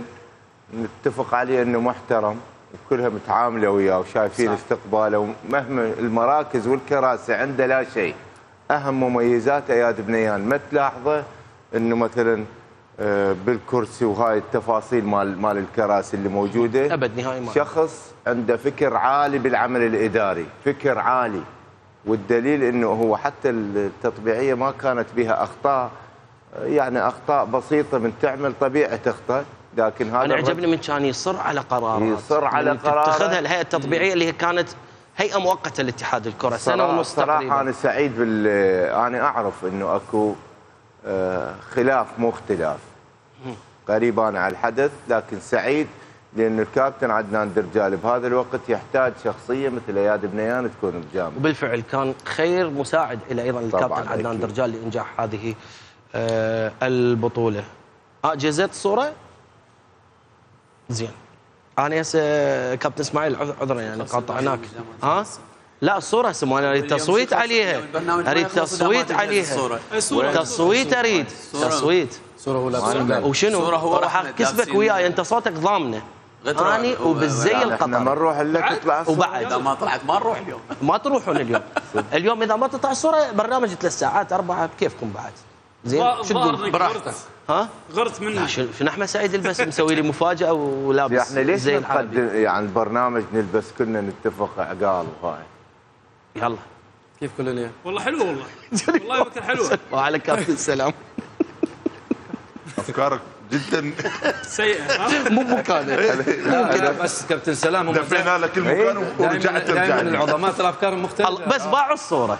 نتفق عليه إنه محترم وكلها متعاملة وياه وشايفين صح. استقباله ومهما المراكز والكراسي عنده لا شيء. أهم مميزات اياد بنيان ما تلاحظه إنه مثلا آه، بالكرسي وهاي التفاصيل مال مال الكراسي اللي موجودة. أبد نهائي ما شخص عنده فكر عالي بالعمل الإداري فكر عالي. والدليل إنه هو حتى التطبيعية ما كانت بها أخطاء يعني أخطاء بسيطة من تعمل طبيعة تخطئ لكن هذا أنا عجبني من كان يصر على قرارات. يصر على يعني قرارات. تتخذها الهيئة التطبيعية اللي هي كانت هيئة مؤقتة لاتحاد الكرة سنة ونص تقريبا. أنا سعيد بال أنا أعرف إنه أكو آه، خلاف مو اختلاف. قريب أنا على الحدث لكن سعيد لأن الكابتن عدنان درجال بهذا الوقت يحتاج شخصية مثل إياد بنيان تكون بجانبه وبالفعل كان خير مساعد إلى أيضا طبعاً، الكابتن عدنان أكيد. درجال لإنجاح هذه آه، البطولة. آه جزيت الصورة زين. أنا هسه كابتن إسماعيل عذ- عذرا يعني قاطعناك ها؟ لا الصورة هسه أنا أريد تصويت عليها. أريد تصويت عليها. تصويت أريد. تصويت. صورة هو لابس وشنو؟ صورة هو راح اكسبك وياي أنت صوتك ضامنة. غترة. اني و- وبالزي يعني إحنا ما القطري نروح إلا تطلع الصورة. وبعد إذا ما طلعت ما نروح اليوم. ما تروحون اليوم. اليوم إذا ما تطلع الصورة برنامج ثلاث ساعات أربعة بكيفكم بعد؟ زين شو تقول براحتك. ها؟ غرت منه شنو شنو أحمد سعيد البس مسوي لي مفاجأة ولابس إحنا ليش زي نقدم يعني البرنامج نلبس كلنا نتفق عقال وهاي؟ يلا. كيف كل الليل والله حلو والله. والله فكره حلوة. وعلى كابتن السلام. أفكارك؟ جدا. سيئة مو مكانه لا بس كابتن سلام دفينا لك المكان ورجعت دائما ترجع لي. العظماء الافكار مختلفة. بس باعوا الصورة.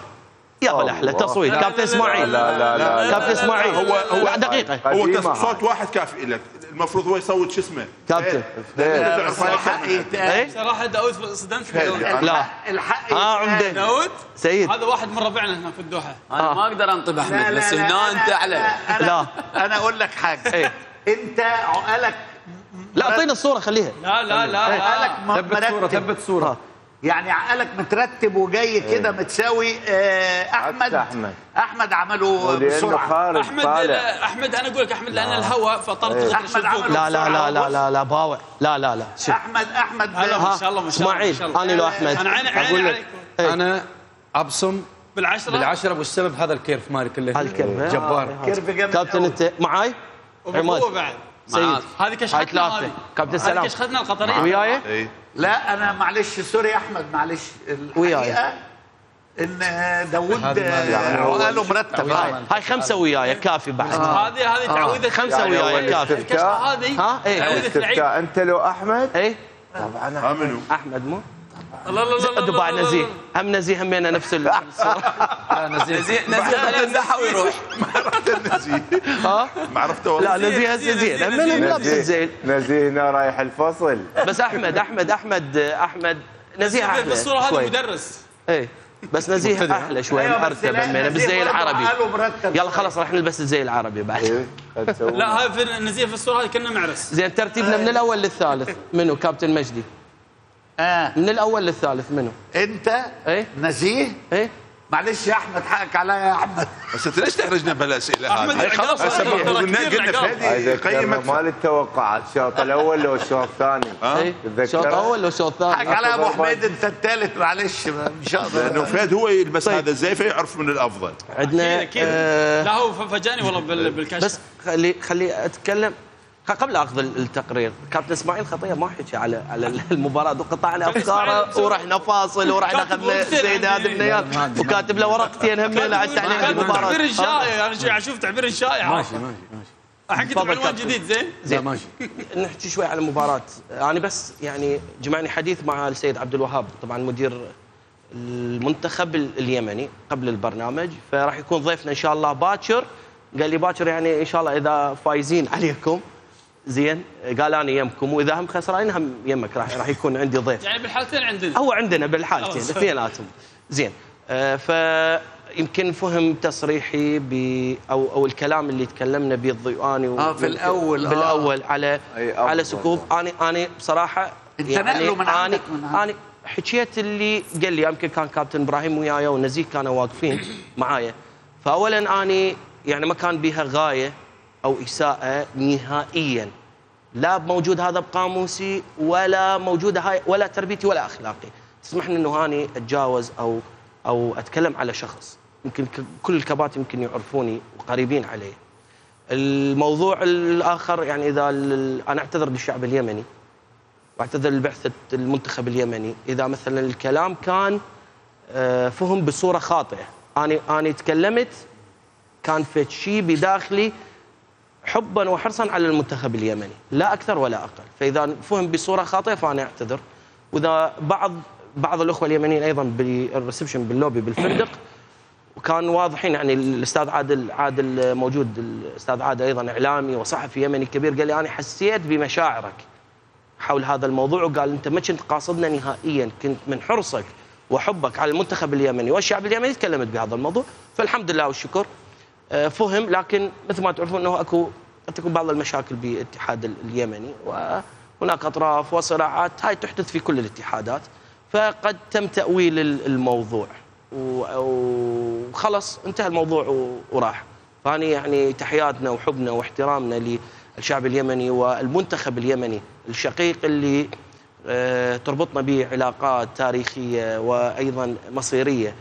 يا الاحلى تصويت لا، كابتن إسماعيل. لا لا لا كابتن إسماعيل. هو هو لا دقيقة. هو صوت واحد كافي لك المفروض هو يصوت شو اسمه؟ كابتن. إيه. صراحة داود صدمت لا. الحق آه. عمدة. داود سيد. هذا واحد من ربعنا هناك في الدوحة. أنا ما أقدر انطب احمد لا، لا، بس لا، هنا أنا- انت اعلى لا. أنا أقول لك حاجة. انت عقلك لا أعطينا الصورة خليها. لا لا لا. عقلك ثبت صورة ثبت صورة. يعني عقلك مترتب وجاي كده متساوي آه، أحمد. أحمد. عمله بسرعة. أحمد أحمد أنا أقول لك أحمد لأن الهواء فطرت أحمد عمله لا لا لا لا. لا لا باوع. لا لا لا شوف. أحمد أحمد. هلا ما شاء الله ما شاء الله إسماعيل. أنا لو أحمد. أنا عيني أقول لك. إيه. أنا أبصم بالعشرة؟ بالعشرة والسبب هذا الكيرف مالي كله. هالكلمه جبار. كيرف كابتن. أنت معاي؟ عماد بعد. سيد. هذه كشختنا ثلاثة. هذه. كابتن هذه سلام. كشختنا القطرية. وياي؟ اي لا أنا معلش سوري يا أحمد معلش. وياي. الحقيقة إن داوود هذه ما- آه، عقله مرتب. هاي. هاي. خمسة وياي كافي بعد. هذه هذه تعويذة خمسة وياي كافي. الكشخه هذه ها؟ إيه. تعويذة لعيب أنت لو أحمد؟ إيه. طبعا. منو؟ أحمد مو؟ لا لا دبع نزيه. هم نزيه همينا نفس لا نزيه. نزيه نزيه خليه يمزحها ويروح ها؟ ما عرفته والله. لا نزيه هسه زين نزيه زين نزيه. هنا رايح الفصل. بس أحمد أحمد أحمد أحمد. نزيه أحلى بالصورة هذه مدرس. إيه. بس نزيه أحلى شوي. أيوة، بس مرتب نزيه بالزي العربي. يلا خلاص راح نلبس الزي العربي بعد. إيه،. لا هاي في النزيه في الصورة هذه كنا معرس. زين ترتيبنا من الأول للثالث. منو؟ كابتن مجدي. آه. من الأول للثالث منو؟ أنت إيه. نزيه. إيه. معلش يا أحمد حقك عليا يا أحمد. بس أنت ليش تحرجنا بهالاسئله أحمد هذه؟ العقاب هسه صحيح. قلنا قلنا ذكرنا قيمك مال التوقعات الشوط الأول لو الشوط الثاني إيه. شوط أول ولا شوط حق ثاني على ابو حميد أنت الثالث معلش مش لأنه هقدر فهد هو يلبس طيب. هذا الزي فيعرف من الأفضل. عندنا أكيد آه، لا هو فاجاني والله بال- بالكشف. بس خلي خلي أتكلم. قبل أخذ التقرير كابتن إسماعيل خطيه ما حكي على على المباراة وقطعنا أفكاره ورحنا فاصل ورحنا اخذنا ورقتين زيد هذا. بنيات وكاتب له ورقتين هم على كان المباراة. تعبير؟ الشائع أنا شو- أشوف تعبير الشائع. ماشي ماشي ماشي. الحين كتب عنوان. جديد زين؟ لا ماشي. نحكي شوي على المباراة. أنا بس يعني جمعني حديث مع السيد عبد الوهاب طبعا مدير المنتخب اليمني قبل البرنامج فراح يكون ضيفنا إن شاء الله باكر. قال لي باكر يعني إن شاء الله إذا فايزين عليكم. زين قال أنا يمكم وإذا هم خسرانين هم يمك راح راح يكون عندي ضيف يعني بالحالتين عندنا هو عندنا بالحالتين. اثنيناتهم زين آه فيمكن فهم تصريحي ب أو أو الكلام اللي تكلمنا به الضيواني آه، في الأول، آه. بالأول على أي أفضل. على سكوب أنا أنا بصراحة أنت نقله من أنا عندك من عندك. أنا حكيت اللي قال لي يمكن كان كابتن إبراهيم وياي ونزيه كانوا واقفين معايا فاولا اني يعني ما كان بها غاية أو إساءة نهائيا لا موجود هذا بقاموسي ولا موجوده هاي ولا تربيتي ولا أخلاقي. تسمح لي إنه هاني أتجاوز أو أو أتكلم على شخص. يمكن كل الكباتن يمكن يعرفوني وقريبين علي الموضوع الآخر يعني إذا أنا أعتذر للشعب اليمني وأعتذر لبعثة المنتخب اليمني. إذا مثلا الكلام كان آه، فهم بصورة خاطئة. أنا أنا تكلمت كان في شيء بداخلي حبا وحرصا على المنتخب اليمني لا أكثر ولا أقل. فإذا فهم بصورة خاطئة فأنا أعتذر. وإذا بعض بعض الأخوة اليمنيين أيضا بال reception بال lobby بالفندق وكان واضحين يعني الأستاذ عادل عادل موجود الأستاذ عادل أيضا إعلامي وصحفي يمني كبير قال لي أنا حسيت بمشاعرك حول هذا الموضوع وقال أنت ما كنت قاصدنا نهائيا كنت من حرصك وحبك على المنتخب اليمني والشعب اليمني تكلمت بهذا الموضوع. فالحمد لله والشكر. فهم لكن مثل ما تعرفون إنه اكو تكون بعض المشاكل بالاتحاد ال- اليمني وهناك أطراف وصراعات هاي تحدث في كل الاتحادات فقد تم تأويل ال- الموضوع وخلص انتهى الموضوع وراح. فاني يعني تحياتنا وحبنا واحترامنا للشعب اليمني والمنتخب اليمني الشقيق اللي آه، تربطنا به علاقات تاريخية وأيضا مصيرية. آه،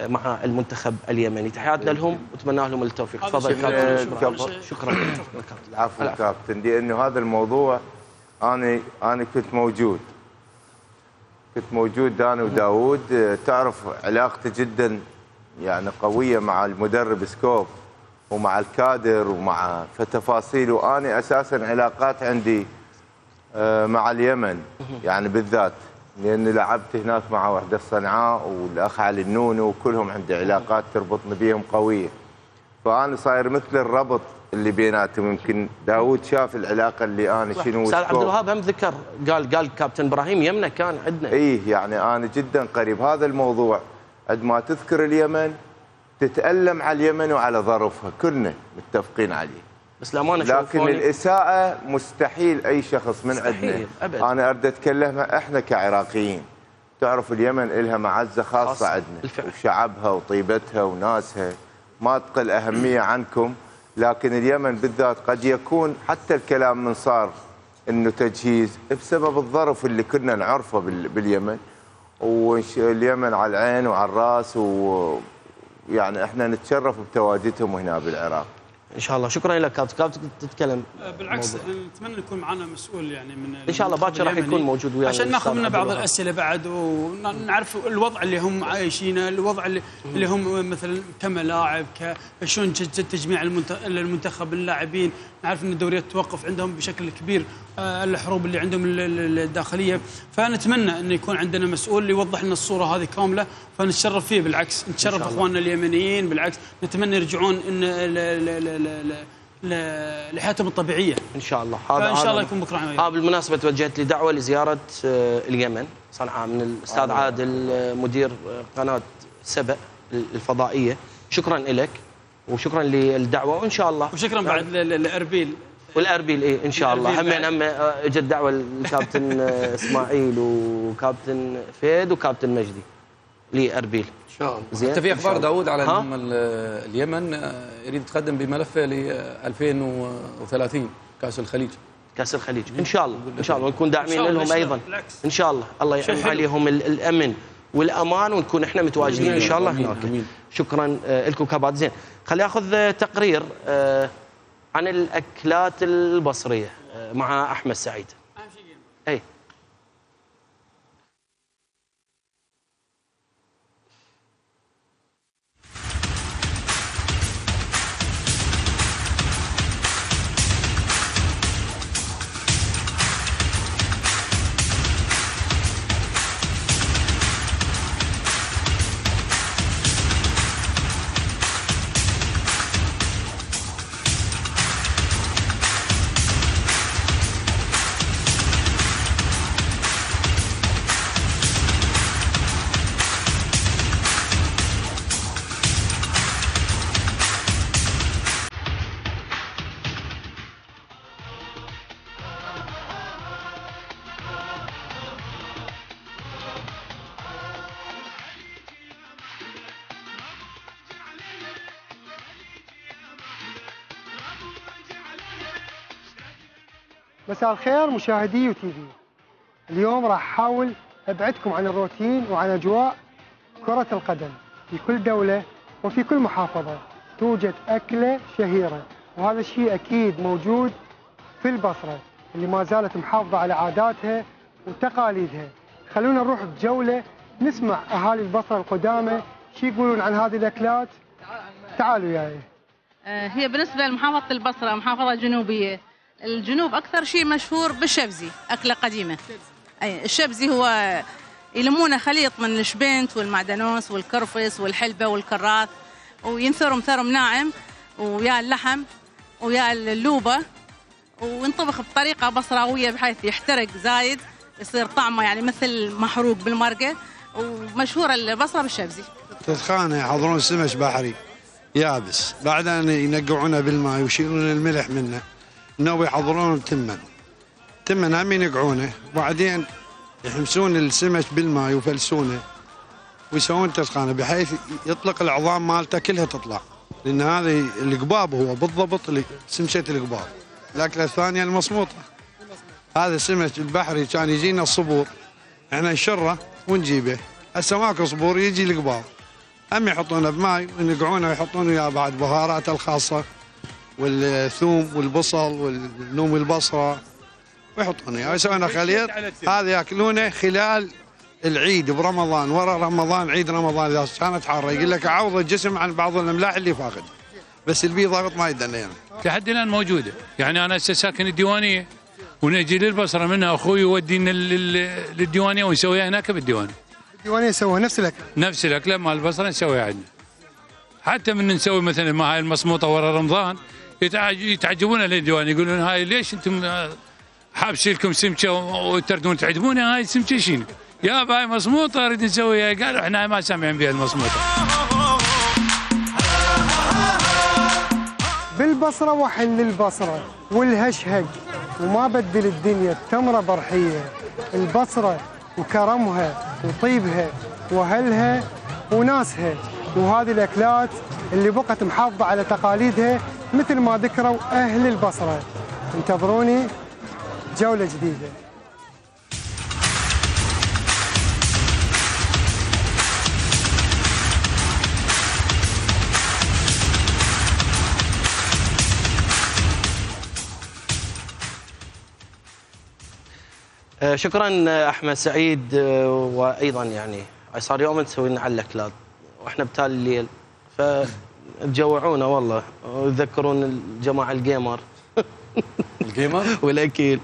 مع المنتخب اليمني. تحياتنا لهم وأتمنى لهم التوفيق. تفضل شكراً. كابتن شكرا. شكراً. شكرا. العفو كابتن. لأنه هذا الموضوع أنا أنا كنت موجود. كنت موجود أنا وداوود. تعرف علاقتي جدا يعني قوية مع المدرب سكوب ومع الكادر ومع فتفاصيل وأنا أساسا علاقات عندي آه، مع اليمن. يعني بالذات. لأني لعبت هناك مع وحدة صنعاء والأخ علي النوني وكلهم عندي علاقات تربطني بيهم قوية. فأنا صاير مثل الربط اللي بيناتهم يمكن داوود شاف العلاقة اللي أنا شنو أستاذ عبد. الوهاب هم ذكر قال قال كابتن إبراهيم يمنا كان عندنا. إيه يعني أنا جدا قريب. هذا الموضوع عندما تذكر اليمن تتألم على اليمن وعلى ظرفها كلنا متفقين عليه. بس الامانه لكن الإساءة مستحيل أي شخص من عندنا. أنا أريد أتكلم إحنا كعراقيين. تعرف اليمن لها معزة خاصة, خاصة، عندنا. بالفعل. وشعبها وطيبتها وناسها. ما تقل أهمية عنكم. لكن اليمن بالذات قد يكون حتى الكلام من صار إنه تجهيز بسبب الظرف اللي كنا نعرفه بال- باليمن. واليمن على العين وعلى الرأس ويعني إحنا نتشرف بتواجدهم هنا بالعراق. إن شاء الله. شكرا لك. كابتن كابتن تتكلم بالعكس نتمنى يكون معنا مسؤول يعني من إن شاء الله باكر راح يكون موجود ويانا عشان ناخذ منه بعض. الأسئلة بعد ونعرف الوضع اللي هم عايشينه الوضع اللي, اللي هم مثلا كملاعب شلون تجميع المنت- المنتخب اللاعبين نعرف إن الدوريات توقف عندهم بشكل كبير آه، الحروب اللي عندهم ال- ال- الداخلية. فنتمنى انه يكون عندنا مسؤول اللي يوضح لنا الصورة هذه كاملة فنتشرف فيه بالعكس. نتشرف. أخواننا اليمنيين بالعكس. نتمنى يرجعون إن لحياتهم الطبيعية. إن شاء الله. فإن شاء هذا- الله يكون بكرة آه بالمناسبة توجهت لي دعوه لزيارة آه، اليمن. صنعاء من الأستاذ عادل آه، مدير قناة سبأ الفضائية. شكرا لك وشكرا للدعوة وإن شاء الله. وشكرا بعد لأربيل. والأربيل إيه إن شاء الله. هم. هم آه، اجت دعوة للكابتن آه، إسماعيل وكابتن فيد وكابتن مجدي لأربيل. إن شاء الله. زين؟ حتى في أخبار. داود على اليمن آه، يريد يتقدم بملفه ل 2030 كأس الخليج. كأس الخليج. إن شاء الله. إن شاء الله. ونكون داعمين لهم أيضا. إن شاء الله. الله يعين. عليهم ال- الأمن. والأمان ونكون إحنا متواجدين إن شاء الله هناك. شكرا آه، لكم كابات زين خلي أخذ آه، تقرير آه، عن الأكلات البصرية مع أحمد سعيد. مساء الخير مشاهدي يو تي في اليوم راح أحاول أبعدكم عن الروتين وعن أجواء كرة القدم. في كل دولة وفي كل محافظة توجد أكلة شهيرة وهذا الشيء أكيد موجود في البصرة اللي ما زالت محافظة على عاداتها وتقاليدها. خلونا نروح بجولة نسمع أهالي البصرة القدامى شو يقولون عن هذه الأكلات. تعالوا وياي آه، هي بالنسبة لمحافظة البصرة محافظة جنوبية. الجنوب أكثر شيء مشهور بالشبزي أكلة قديمة. أي الشبزي هو يلمونه خليط من الشبنت والمعدنوس والكرفس والحلبة والكراث وينثرم ثرم ناعم ويا اللحم ويا اللوبة وينطبخ بطريقة بصراوية بحيث يحترق زايد يصير طعمه يعني مثل محروق بالمرقة ومشهورة البصرة بالشبزي. تدخانه يحضرون سمك بحري يابس. بعدين ينقعونه بالماء ويشيلون الملح منه. إنه يحضرون تمن. تمن هم ينقعونه وبعدين يحمسون السمك بالماء ويفلسونه. ويسوون تدخانه بحيث يطلق العظام مالته كلها تطلع. لأن هذا القباب هو بالضبط سمسه القباب. الأكلة الثانية المصموطة. هذا السمك البحري كان يجينا الصبور. إحنا نشره ونجيبه. هسه ماكو صبور يجي القباب. هم يحطونه بماي وينقعونه ويحطون وياه بعد بهاراته الخاصة. والثوم والبصل والنوم البصره ويحطون اياه يسوون خليط. هذا ياكلونه خلال العيد برمضان ورا رمضان عيد رمضان. إذا كانت حارة يقول لك اعوض الجسم عن بعض الأملاح اللي فاقد. بس اللي بيه ضغط ما يدنا يعني. لحد الآن موجودة. يعني أنا هسه ساكن الديوانية ونجي للبصرة منها أخوي يودينا لل- لل- للديوانية ونسويها هناك بالديوانية. الديوانية يسووها نفس الأكل. نفس الاكله مال البصرة نسويها عندنا. حتى من نسوي مثلا مع هاي المصموطة ورا رمضان يتعجبون للديوان يقولون هاي ليش أنتم آه، حابسين لكم سمكة وتردون تعدمونها هاي سمكة شنو؟ يا هاي مصموطة أريد نسويها قالوا إحنا ما سامعين بها المصموطة. بالبصرة وحل البصرة والهشهج وما بدل الدنيا التمرة برحية. البصرة وكرمها وطيبها وأهلها وناسها وهذه الأكلات اللي بقت محافظة على تقاليدها مثل ما ذكروا أهل البصرة. انتظروني جولة جديدة. آه، شكرا أحمد سعيد آه، وأيضا يعني صار يوم تسوي لنا على الاكلات وإحنا بتالي الليل فتجوعونا والله. وتذكرون الجماعه الجيمر. الجيمر؟ والأكيل.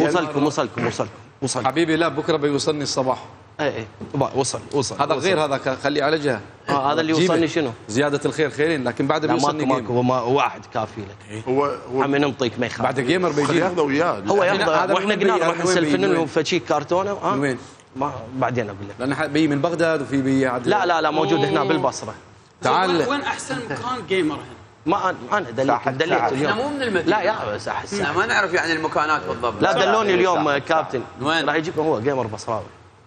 وصلكم وصلكم وصلكم وصلكم. حبيبي لا بكرة بيوصلني الصباح. اي اي وصل وصل هذا وصل. غير هذا خليه على جهة. آه، هذا اللي. يوصلني شنو؟ زيادة الخير خيرين لكن بعد بيوصلني ماكو ماكو. ما واحد كافي لك. هو هو عم نمطيك ما يخاف. بعد جيمر بيجي خليه ياخذه وياه. هو هذا ياخذ من وإحنا قلنا وين نسلفن؟ لهم فشي كرتونة. من ها وين؟ ما بعدين أقول لك. لأن بيجي من بغداد وفي بيجي لا لا لا موجود هنا بالبصرة. تعال. وين أحسن مكان جيمر هنا؟ ما أنا- أنا دليت دليت إحنا اليوم. مو من المدينة. لا يا بس احس إحنا ما نعرف يعني المكانات بالضبط. لا دلوني اليوم كابتن. وين؟ راح يجيكم هو جيمر بصراوي.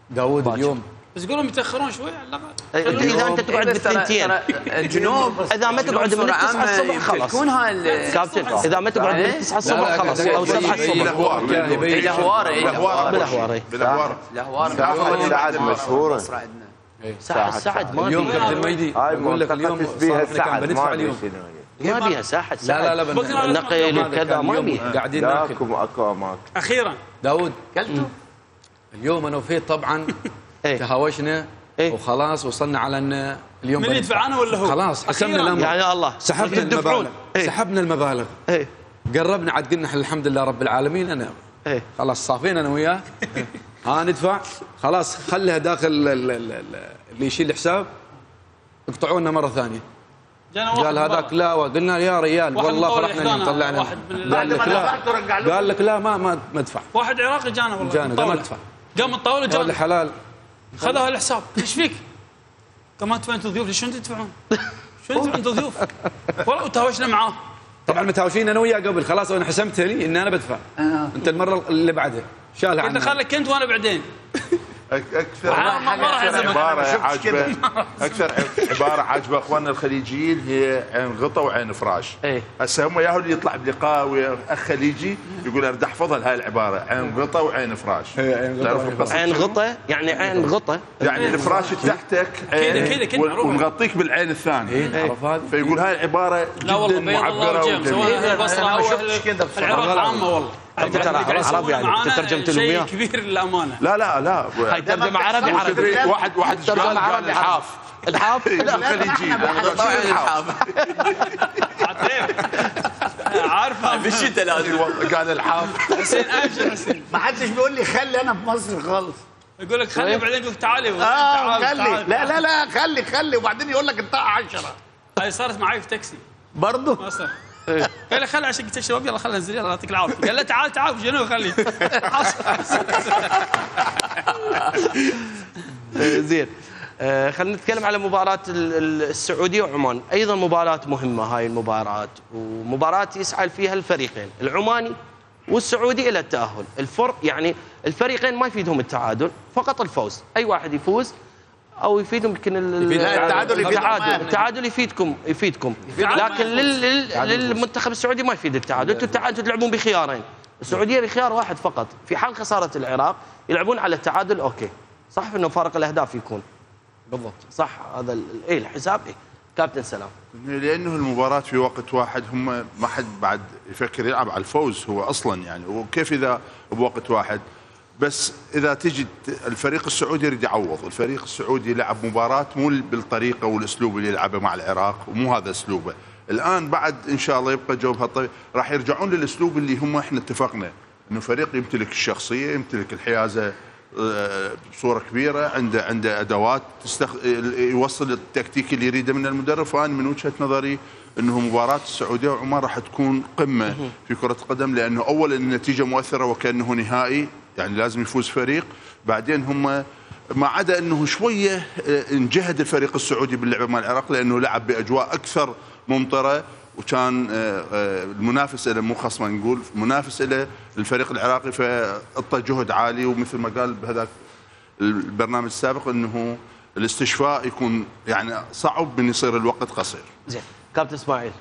داوود اليوم. بس يقولون يتاخرون شوي. على الاقل انت إذا أنت تقعد إيه بالثنتين. الجنوب إذا ما تقعد من بصورة 9 عامة الصبح خلاص. تكون هاي ال- كابتن إذا ما تقعد إيه؟ من 9 لا، لا، الصبح خلاص أو 7 يبين- الصبح. بالأهوار. يبين- الاهوار بالأهوار. بالأهوار. إيه. سعد ساعة سعد ما اليوم كابتن هاي أقول لك اليوم بيها كان سعد بندفع ما اليوم. ما بيها ساحة لا لا لا نقل وكذا ما بيها قاعدين ناكل اكو اماكن أخيرا. داوود. كلتوا اليوم أنا وفيت طبعا إيه. تهاوشنا إيه. وخلاص وصلنا على إن اليوم من. يدفع أنا ولا هو؟ خلاص حسبنا. الامر يعني يا الله. سحبنا. المبالغ. إيه. سحبنا المبالغ. قربنا عاد قلنا الحمد لله رب العالمين أنا. خلاص صافينا أنا وياه ها ندفع. خلاص خليها داخل ال- ال- ال- اللي يشيل الحساب. اقطعوا لنا مرة ثانية. جانا واحد قال هذاك. لا قلنا يا ريال والله فرحنا إحدانا، طلعنا قال لك لا. قال لك لا ما ما ادفع واحد عراقي جانا والله. جانا من قال ما طاولة. ادفع قام من الطاوله قال جانا حلال. خذوا الحساب. إيش فيك؟ قال ما تدفعون أنتم ضيوف ليش شلون تدفعون؟ شلون تدفعون أنتم ضيوف؟ والله وتهاوشنا معاه. طبعا متهاوشين أنا وياه قبل. خلاص أنا حسمتها لي إن أنا بدفع. أنت المرة اللي بعدها. شالها قلت له عنها خليك انت وأنا بعدين. أكثر. عبارة عاجبة. أكثر عبارة عاجبة أخواننا الخليجيين هي عين غطا وعين فراش إيه. هسه هم ياهو اللي يطلع بلقاء ويا أخ خليجي يقول اريد أحفظها هاي العبارة. عين غطا وعين فراش تعرف القصة؟ عين؟ غطا؟ يعني عين غطا؟ يعني الفراش تحتك كذا- كذا-. ونغطيك بالعين الثانية إيه، تعرف؟ فيقول هاي العبارة لا والله جدا بيض الله معبرة وجههم سواء البصرة أو. العراق عامة والله. عربي يعني ترجمت لهم شيء كبير للأمانة. لا لا لا. هاي ترجمة عربي عربي. واحد واحد قال عربي الحاف. الحاف؟ الخليجي عارفه؟ بالشتاء لازم قال الحاف. حسين ابشر حسين. ما حدش بيقول لي خلي أنا في مصر خالص. يقول لك خلي بعدين يقول تعالي. آه خلي. لا لا لا خلي خلي. وبعدين يقول لك انت 10 هاي صارت معي في تاكسي. برضه ما صار. قال لي خلي عشان الشباب يلا خلينا ننزل يلا يعطيك العافية. قال له تعال تعال شنو؟ خلي آه، زين. آه، خلينا نتكلم على مباراة ال- ال- السعودية وعمان أيضا مباراة مهمة هاي المباراة ومباراة يسعى فيها الفريقين العماني والسعودي إلى التأهل. الفرق يعني الفريقين ما يفيدهم التعادل فقط الفوز. أي واحد يفوز أو يفيدهم يمكن ال- يفيد- لا، التعادل يفيد. التعادل. التعادل يفيدكم يفيدكم. لكن لل- لل- للمنتخب السعودي ما يفيد التعادل. أنتم التعادل تلعبون بخيارين. السعودية بخيار واحد فقط. في حال خسارة العراق يلعبون على التعادل أوكي. صح إنه فارق الأهداف يكون. بالضبط. صح. هذا ال- إيه الحساب. إيه. كابتن سلام. لأنه المباراة في وقت واحد هم ما حد بعد يفكر يلعب على الفوز هو أصلا يعني. وكيف إذا بوقت واحد؟ بس إذا تجي الفريق السعودي يريد يعوض، الفريق السعودي لعب مباراة مو بالطريقة والأسلوب اللي يلعبه مع العراق ومو هذا أسلوبه، الآن بعد إن شاء الله يبقى جو بهالطريقه راح يرجعون للأسلوب اللي هم إحنا اتفقنا إنه فريق يمتلك الشخصية، يمتلك الحيازة آه، بصورة كبيرة عنده عنده أدوات تستخ... يوصل التكتيك اللي يريده من المدرب. فانا من وجهة نظري إنه مباراة السعودية وعمان راح تكون قمة في كرة القدم لأنه اولا النتيجة مؤثرة وكأنه نهائي. يعني لازم يفوز فريق. بعدين هم ما عدا إنه شوية آه، انجهد الفريق السعودي باللعبة مع العراق لأنه لعب بأجواء أكثر ممطرة. وكان آه، آه، المنافس له مو خصما نقول منافس له الفريق العراقي فاعطى جهد عالي. ومثل ما قال بهذاك البرنامج السابق إنه الاستشفاء يكون يعني صعب من يصير الوقت قصير. زين. كابتن إسماعيل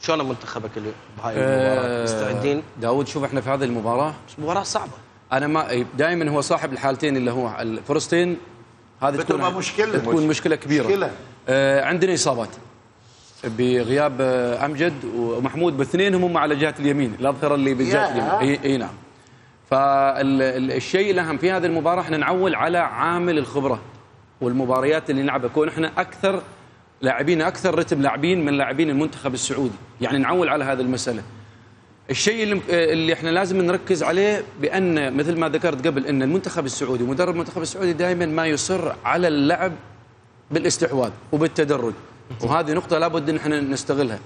شلون منتخبك اللي بهاي المباراة؟ مستعدين؟ داود شوف إحنا في هذه المباراة. مباراة صعبة. أنا ما دائما هو صاحب الحالتين اللي هو الفرصتين هذه تكون مشكلة. تكون مشكلة كبيرة مشكلة. آه عندنا إصابات بغياب آه أمجد ومحمود باثنين هم على جهة اليمين الاظهره اللي بالجهة. اليمين اي, إي نعم فالشيء الأهم في هذه المباراة إحنا نعول على عامل الخبرة والمباريات اللي نلعبها كون إحنا أكثر لاعبين أكثر رتم لاعبين من لاعبين المنتخب السعودي يعني نعول على هذه المسألة الشيء اللي, اللي إحنا لازم نركز عليه بأن مثل ما ذكرت قبل أن المنتخب السعودي مدرب المنتخب السعودي دائما ما يصر على اللعب بالاستحواذ وبالتدرج. وهذه نقطة لابد إن إحنا نستغلها.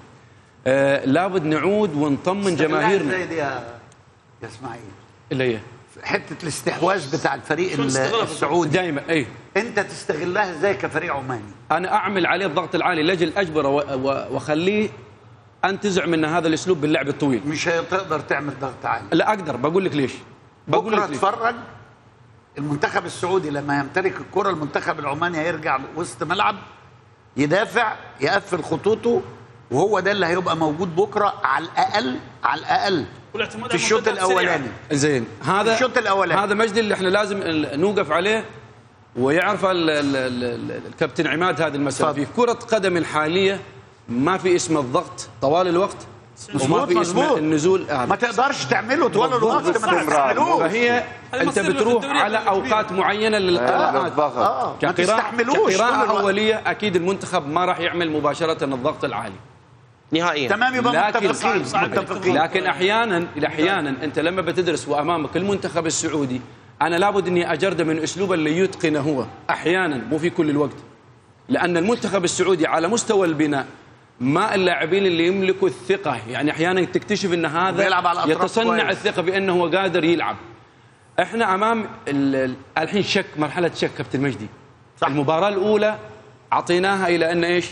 آه لابد نعود ونطمن جماهيرنا. زي دي يا يا إسماعيل. اللي هي. حتة الاستحواذ بتاع الفريق السعودي. دائما اي أنت تستغلها إزاي كفريق عماني. أنا أعمل عليه الضغط العالي لأجل أجبره و- واخليه انتزع من هذا الأسلوب باللعب الطويل. مش هتقدر تعمل ضغط عالي لا أقدر بقول لك ليش؟ بقول لك ليش؟ اتفرج. المنتخب السعودي لما يمتلك الكرة المنتخب العماني هيرجع وسط ملعب يدافع يقفل خطوطه وهو ده اللي هيبقى موجود بكرة على الأقل على الأقل في الشوط. الأولاني. زين. هذا الشوط الأولاني. هذا مجدي اللي إحنا لازم نوقف عليه ويعرف ال- ال- ال- ال- الكابتن عماد هذه المسألة. في كرة قدم الحالية ما في اسم الضغط طوال الوقت وما في اسم النزول ما تقدرش تعمله طوال الوقت ما تستحملوش فهي أنت بتروح على أوقات معينة للقراءات آه، ما كقراءة- تستحملوش. طول كقراءة الوقت. أولية أكيد المنتخب ما راح يعمل مباشرة الضغط العالي. نهائيا. تمام يبقى لكن متفقين متفقين. لكن أحيانا أحيانا أنت لما بتدرس وأمامك المنتخب السعودي أنا لابد أني اجرده من اسلوبه اللي يتقنه هو. أحيانا مو في كل الوقت. لأن المنتخب السعودي على مستوى البناء ما اللاعبين اللي يملكوا الثقة؟ يعني أحيانا تكتشف إن هذا على يتصنع كويس. الثقة بأنه هو قادر يلعب. إحنا أمام ال- ال- الحين شك مرحلة شك كابتن مجدي. صح. المباراة الأولى أعطيناها إلى أن إيش؟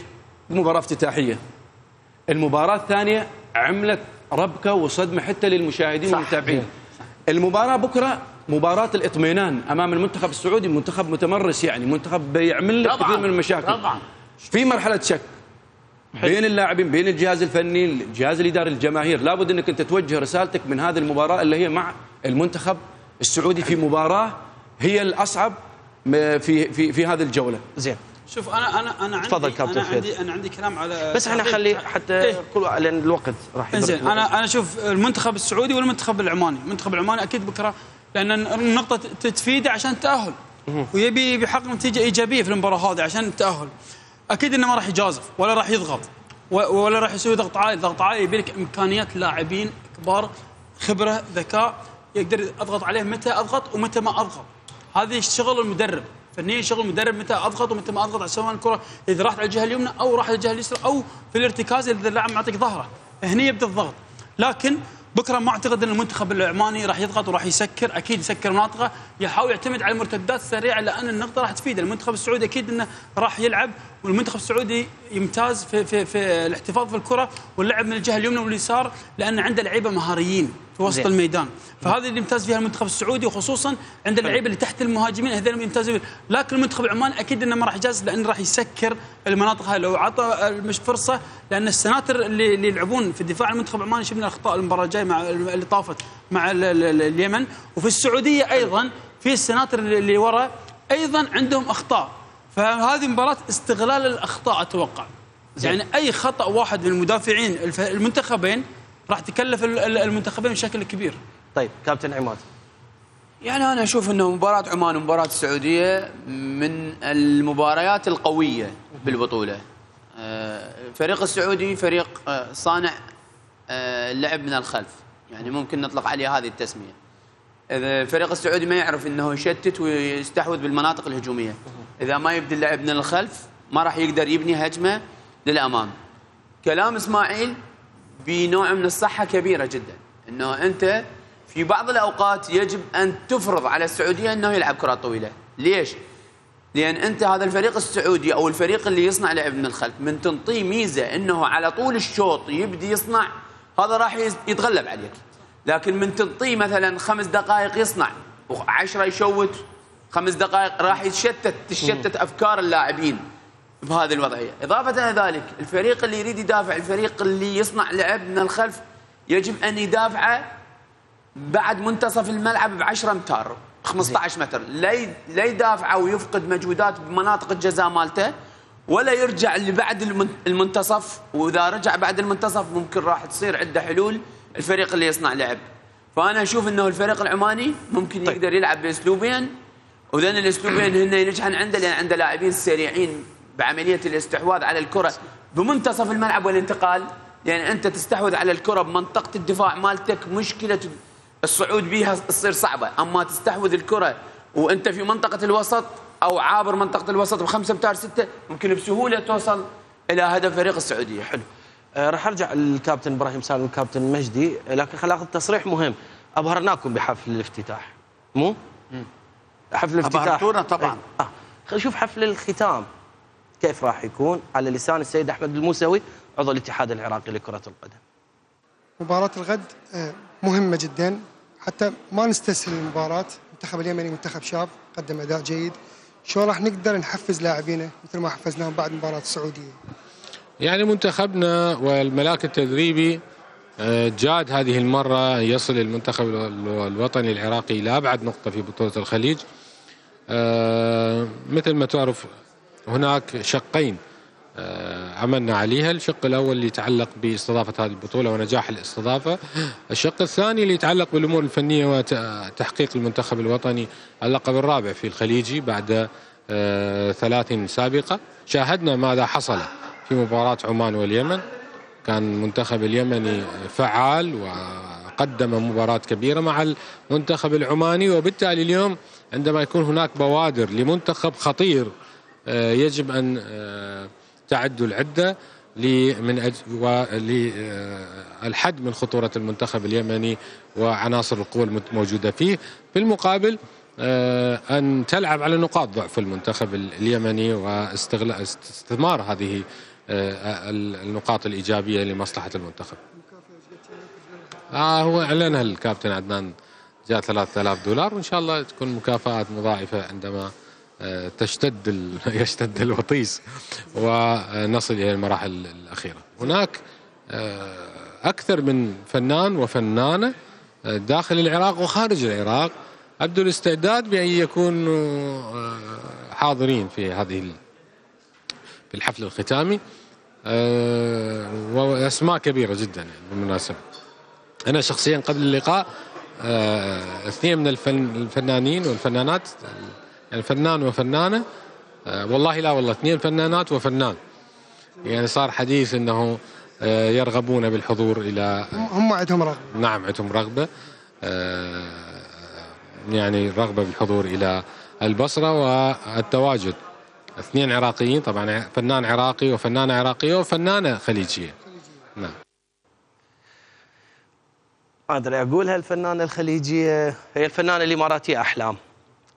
مباراة افتتاحية. المباراة الثانية عملت ربكة وصدمة حتى للمشاهدين والمتابعين. المباراة بكرة مباراة الاطمئنان أمام المنتخب السعودي منتخب متمرس يعني منتخب بيعمل لك كثير من المشاكل. طبعاً. في مرحلة شك. بين اللاعبين بين الجهاز الفني الجهاز الاداري الجماهير لابد أنك أنت توجه رسالتك من هذه المباراة اللي هي مع المنتخب السعودي في مباراة هي الأصعب في في في هذه الجولة زين شوف أنا أنا أنا عندي تفضل كابتن أنا. عندي أنا عندي كلام على بس إحنا. خلي حتى إيه. كل لأن الوقت راح انزين. أنا أنا أشوف المنتخب السعودي والمنتخب العماني، المنتخب العماني أكيد بكره لأن النقطة تفيده عشان التاهل ويبي يبي يحقق نتيجة إيجابية في المباراة هذه عشان التاهل. أكيد إنه ما راح يجازف ولا راح يضغط ولا راح يسوي ضغط عالي، ضغط عالي يبي لك إمكانيات لاعبين كبار خبرة ذكاء يقدر أضغط عليه متى أضغط ومتى ما أضغط. هذه شغل المدرب فنيا شغل المدرب متى أضغط ومتى ما أضغط سواء الكرة إذا راحت على الجهة اليمنى أو راحت على الجهة اليسرى أو في الارتكاز إذا اللاعب معطيك ظهره هني يبدأ الضغط لكن بكره ما اعتقد إن المنتخب العماني راح يضغط وراح يسكر أكيد يسكر مناطقه يحاول يعتمد على المرتدات السريعة لأن النقطة راح تفيده المنتخب السعودي أكيد إنه راح يلعب والمنتخب السعودي يمتاز في في في الاحتفاظ في الكره واللعب من الجهة اليمنى واليسار لأن عنده لعيبة مهاريين. في وسط زين. الميدان. فهذه اللي يمتاز فيها المنتخب السعودي وخصوصا عند اللعيبة اللي تحت المهاجمين. هذول اللي يمتازون. لكن المنتخب العماني أكيد إنه ما راح يجاز لأنه راح يسكر المناطق هاي. لو عطى مش فرصة لأن السناتر اللي, اللي يلعبون في الدفاع المنتخب العماني شفنا اخطاء المباراة الجاية مع اللي طافت مع ال- ال- ال- اليمن. وفي السعودية أيضا في السناتر اللي اللي ورا أيضا عندهم أخطاء. فهذه مباراة استغلال الأخطاء أتوقع. يعني أي خطأ واحد من المدافعين المنتخبين راح تكلف ال- ال- المنتخبين بشكل كبير. طيب كابتن عماد. يعني أنا أشوف إنه مباراة عمان ومباراة السعودية من المباريات القوية بالبطولة. آه، الفريق السعودي فريق آه، صانع آه، اللعب من الخلف. يعني ممكن نطلق عليه هذه التسمية. إذا الفريق السعودي ما يعرف إنه يشتت ويستحوذ بالمناطق الهجومية. إذا ما يبدي اللعب من الخلف ما راح يقدر يبني هجمة للأمام. كلام إسماعيل بنوع من الصحة كبيرة جدا. إنه أنت في بعض الأوقات يجب أن تفرض على السعودية إنه يلعب كرات طويلة. ليش؟ لأن أنت هذا الفريق السعودي أو الفريق اللي يصنع لعب من الخلف من تنطيه ميزة إنه على طول الشوط يبدي يصنع هذا راح يتغلب عليك. لكن من تنطيه مثلا خمس دقائق يصنع وعشرة يشوت خمس دقائق راح يتشتت تشتت أفكار اللاعبين. بهذه الوضعية، إضافة إلى ذلك الفريق اللي يريد يدافع الفريق اللي يصنع لعب من الخلف يجب أن يدافعه بعد منتصف الملعب ب 10 امتار 15 متر. لا لا يدافع ويفقد مجهودات بمناطق الجزاء مالته ولا يرجع لبعد المن- المنتصف. وإذا رجع بعد المنتصف ممكن راح تصير عنده حلول الفريق اللي يصنع لعب. فأنا أشوف إنه الفريق العماني ممكن طيب. يقدر يلعب بأسلوبين وذن الأسلوبين هن ينجحن عنده لأن عنده لاعبين سريعين بعملية الاستحواذ على الكرة بمنتصف الملعب والانتقال. لأن أنت تستحوذ على الكرة بمنطقة الدفاع مالتك مشكلة الصعود بيها تصير صعبة. أما تستحوذ الكرة وأنت في منطقة الوسط أو عابر منطقة الوسط بخمسة امتار ستة ممكن بسهولة توصل إلى هدف فريق السعودية. حلو. آه، راح أرجع للكابتن إبراهيم سالم والكابتن مجدي. لكن خل اخذ تصريح مهم. أبهرناكم بحفل الافتتاح. مو؟ حفل الافتتاح. أبهرتونا طبعاً. آه. خل نشوف حفل الختام. كيف راح يكون؟ على لسان السيد أحمد الموسوي عضو الاتحاد العراقي لكرة القدم. مباراة الغد آه، مهمة جدا. حتى ما نستسهل المباراة. المنتخب اليمني منتخب شاب قدم أداء جيد. شلون راح نقدر نحفز لاعبينا مثل ما حفزناهم بعد مباراة السعودية؟ يعني منتخبنا والملاك التدريبي آه، جاد هذه المرة يصل المنتخب ال- الوطني العراقي إلى أبعد نقطة في بطولة الخليج. آه، مثل ما تعرف هناك شقين آه، عملنا عليها. الشق الأول اللي يتعلق باستضافة هذه البطولة ونجاح الاستضافة. الشق الثاني اللي يتعلق بالأمور الفنية وتحقيق المنتخب الوطني اللقب الرابع في الخليجي بعد آه، ثلاث سابقة. شاهدنا ماذا حصل في مباراة عمان واليمن. كان المنتخب اليمني فعال وقدم مباراة كبيرة مع المنتخب العماني وبالتالي اليوم عندما يكون هناك بوادر لمنتخب خطير يجب أن آه، تعد العدة من أج- ول- آه، من خطورة المنتخب اليمني وعناصر القوة الموجودة فيه. بالمقابل آه، أن تلعب على نقاط ضعف المنتخب ال- اليمني واستغلال استثمار هذه آه، ال- النقاط الإيجابية لمصلحة المنتخب. آه هو أعلنها الكابتن عدنان جاء 3000 دولار وإن شاء الله تكون مكافآت مضاعفة عندما آه، تشتد ال- يشتد الوطيس ونصل إلى المراحل الأخيرة. هناك آه، أكثر من فنان وفنانة آه، داخل العراق وخارج العراق ابدوا الاستعداد بأن يكونوا آه، حاضرين في هذه في الحفل الختامي وأسماء كبيرة جدا يعني بالمناسبة. أنا شخصيا قبل اللقاء اثنين من الفن الفنانين والفنانات يعني فنان وفنانة آه، والله لا والله اثنين فنانات وفنان. يعني صار حديث إنه آه، يرغبون بالحضور إلى هم عندهم رغبة. نعم عندهم رغبة آه، يعني رغبة بالحضور إلى البصرة والتواجد. اثنين عراقيين طبعا فنان عراقي وفنانة عراقية وفنانة خليجية. نعم. ما ادري اقولها الفنانه الخليجية هي الفنانة الإماراتية أحلام.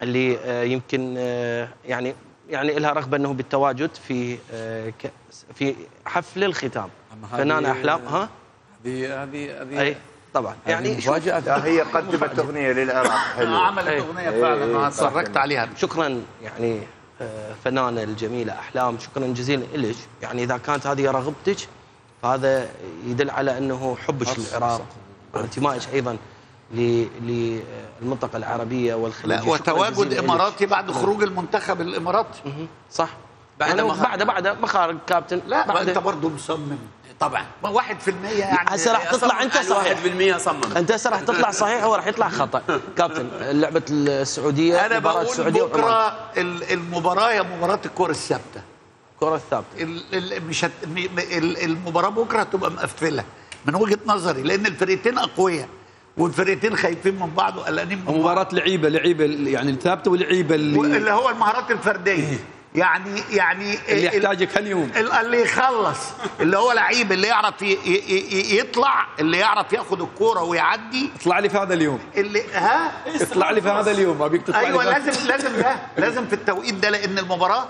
اللي آه، يمكن آه، يعني يعني لها رغبة إنه بالتواجد في آه، ك- في حفل الختام. فنانه أحلام ها؟ هذه هذه هذه أي طبعا. يعني مفاجأة. هي قدمت أغنية للعراق حلوة عملت أغنية فعلا أنا اتفرجت عليها. شكرا يعني فنانه الجميله أحلام شكرا جزيلا لك يعني إذا كانت هذه رغبتك فهذا يدل على إنه حبك للعراق وانتمائك أيضا ل- للمنطقة العربية والخليج. لا وتواجد. اماراتي بعد خروج المنتخب الإماراتي. صح. بعد بعد ما بعد بعد ما خارج كابتن. لا ما بعد أنت برضه مصمم. طبعا. ما 1% يعني هسه راح تطلع أنت صحيح. 1% صمم أنت هسه راح تطلع صحيح وراح يطلع خطأ. كابتن لعبة السعودية أنا بقول السعودية وعمان. بكره ال- المباراة هي مباراة الكرة الثابتة. الكره الثابتة. ال- ال- مش هت... المباراة بكرة هتبقى مقفلة. من وجهة نظري لأن الفريقين أقوياء. والفريقين خايفين من بعض وقلقانين من بعض. مباراة لعيبة لعيبة يعني الثابتة واللعيبة اللي اللي هو المهارات الفردية. يعني يعني اللي ال- يحتاجك هاليوم. ال- اللي يخلص. اللي هو لعيب اللي يعرف يطلع اللي يعرف ياخد الكورة ويعدي. اطلع لي في هذا اليوم. اللي ها؟ اطلع لي في هذا اليوم أبيك تطلع أيوه لي في- لازم لازم ده. لازم في التوقيت ده لأن المباراة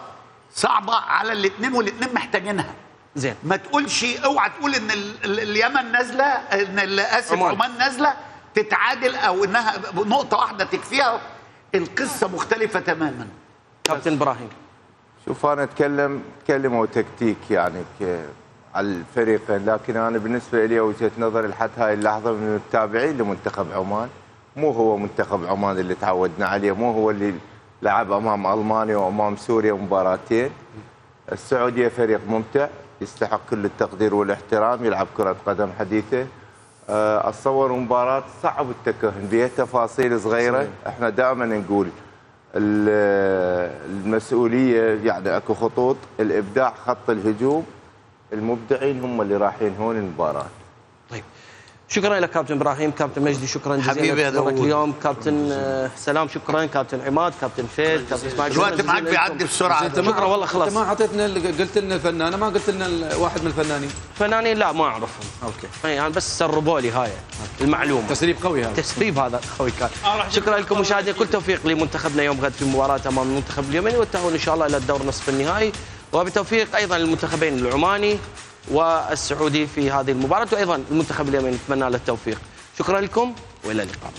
صعبة على الاثنين والاثنين محتاجينها. زين. ما تقولش اوعى تقول إن ال- ال- اليمن نازلة إن آسف. عمان نازلة. تتعادل أو إنها نقطة واحدة تكفيها القصة مختلفة تماما. كابتن إبراهيم. شوف أنا أتكلم تكلموا تكتيك يعني ك- على الفريقين لكن أنا بالنسبة لي وجهة نظري لحد هاي اللحظة من المتابعين لمنتخب عمان. مو هو منتخب عمان اللي تعودنا عليه مو هو اللي لعب أمام ألمانيا وأمام سوريا مباراتين. السعودية فريق ممتع يستحق كل التقدير والإحترام يلعب كرة قدم حديثة. أتصور مباراة صعب التكهن بها تفاصيل صغيرة. إحنا دائما نقول ال- المسؤولية يعني أكو خطوط الإبداع خط الهجوم المبدعين هم اللي راح ينهون المباراة. شكرا لك كابتن إبراهيم كابتن مجدي شكرا جزيلا حبيبي يا لك. اليوم. كابتن آه، سلام شكرا. كابتن عماد كابتن فيد كابتن إسماعيل الوقت معك بيعدي لكم. بسرعة. شكرا والله خلاص. انت ما اعطيتنا قلت لنا فنانه ما قلت لنا واحد من الفنانين. فنانين لا ما أعرفهم. أوكي. يعني أنا بس سربوا لي هاي المعلومة. تسريب قوي هذا. تسريب هذا أخوي كان. شكرا لكم مشاهدينا. كل توفيق لمنتخبنا يوم غد في مباراة أمام المنتخب اليمني والتاهل إن شاء الله إلى الدور نصف النهائي. وبتوفيق أيضا للمنتخبين العماني. والسعودي في هذه المباراة وأيضا المنتخب اليمني نتمنى له التوفيق. شكرا لكم وإلى اللقاء.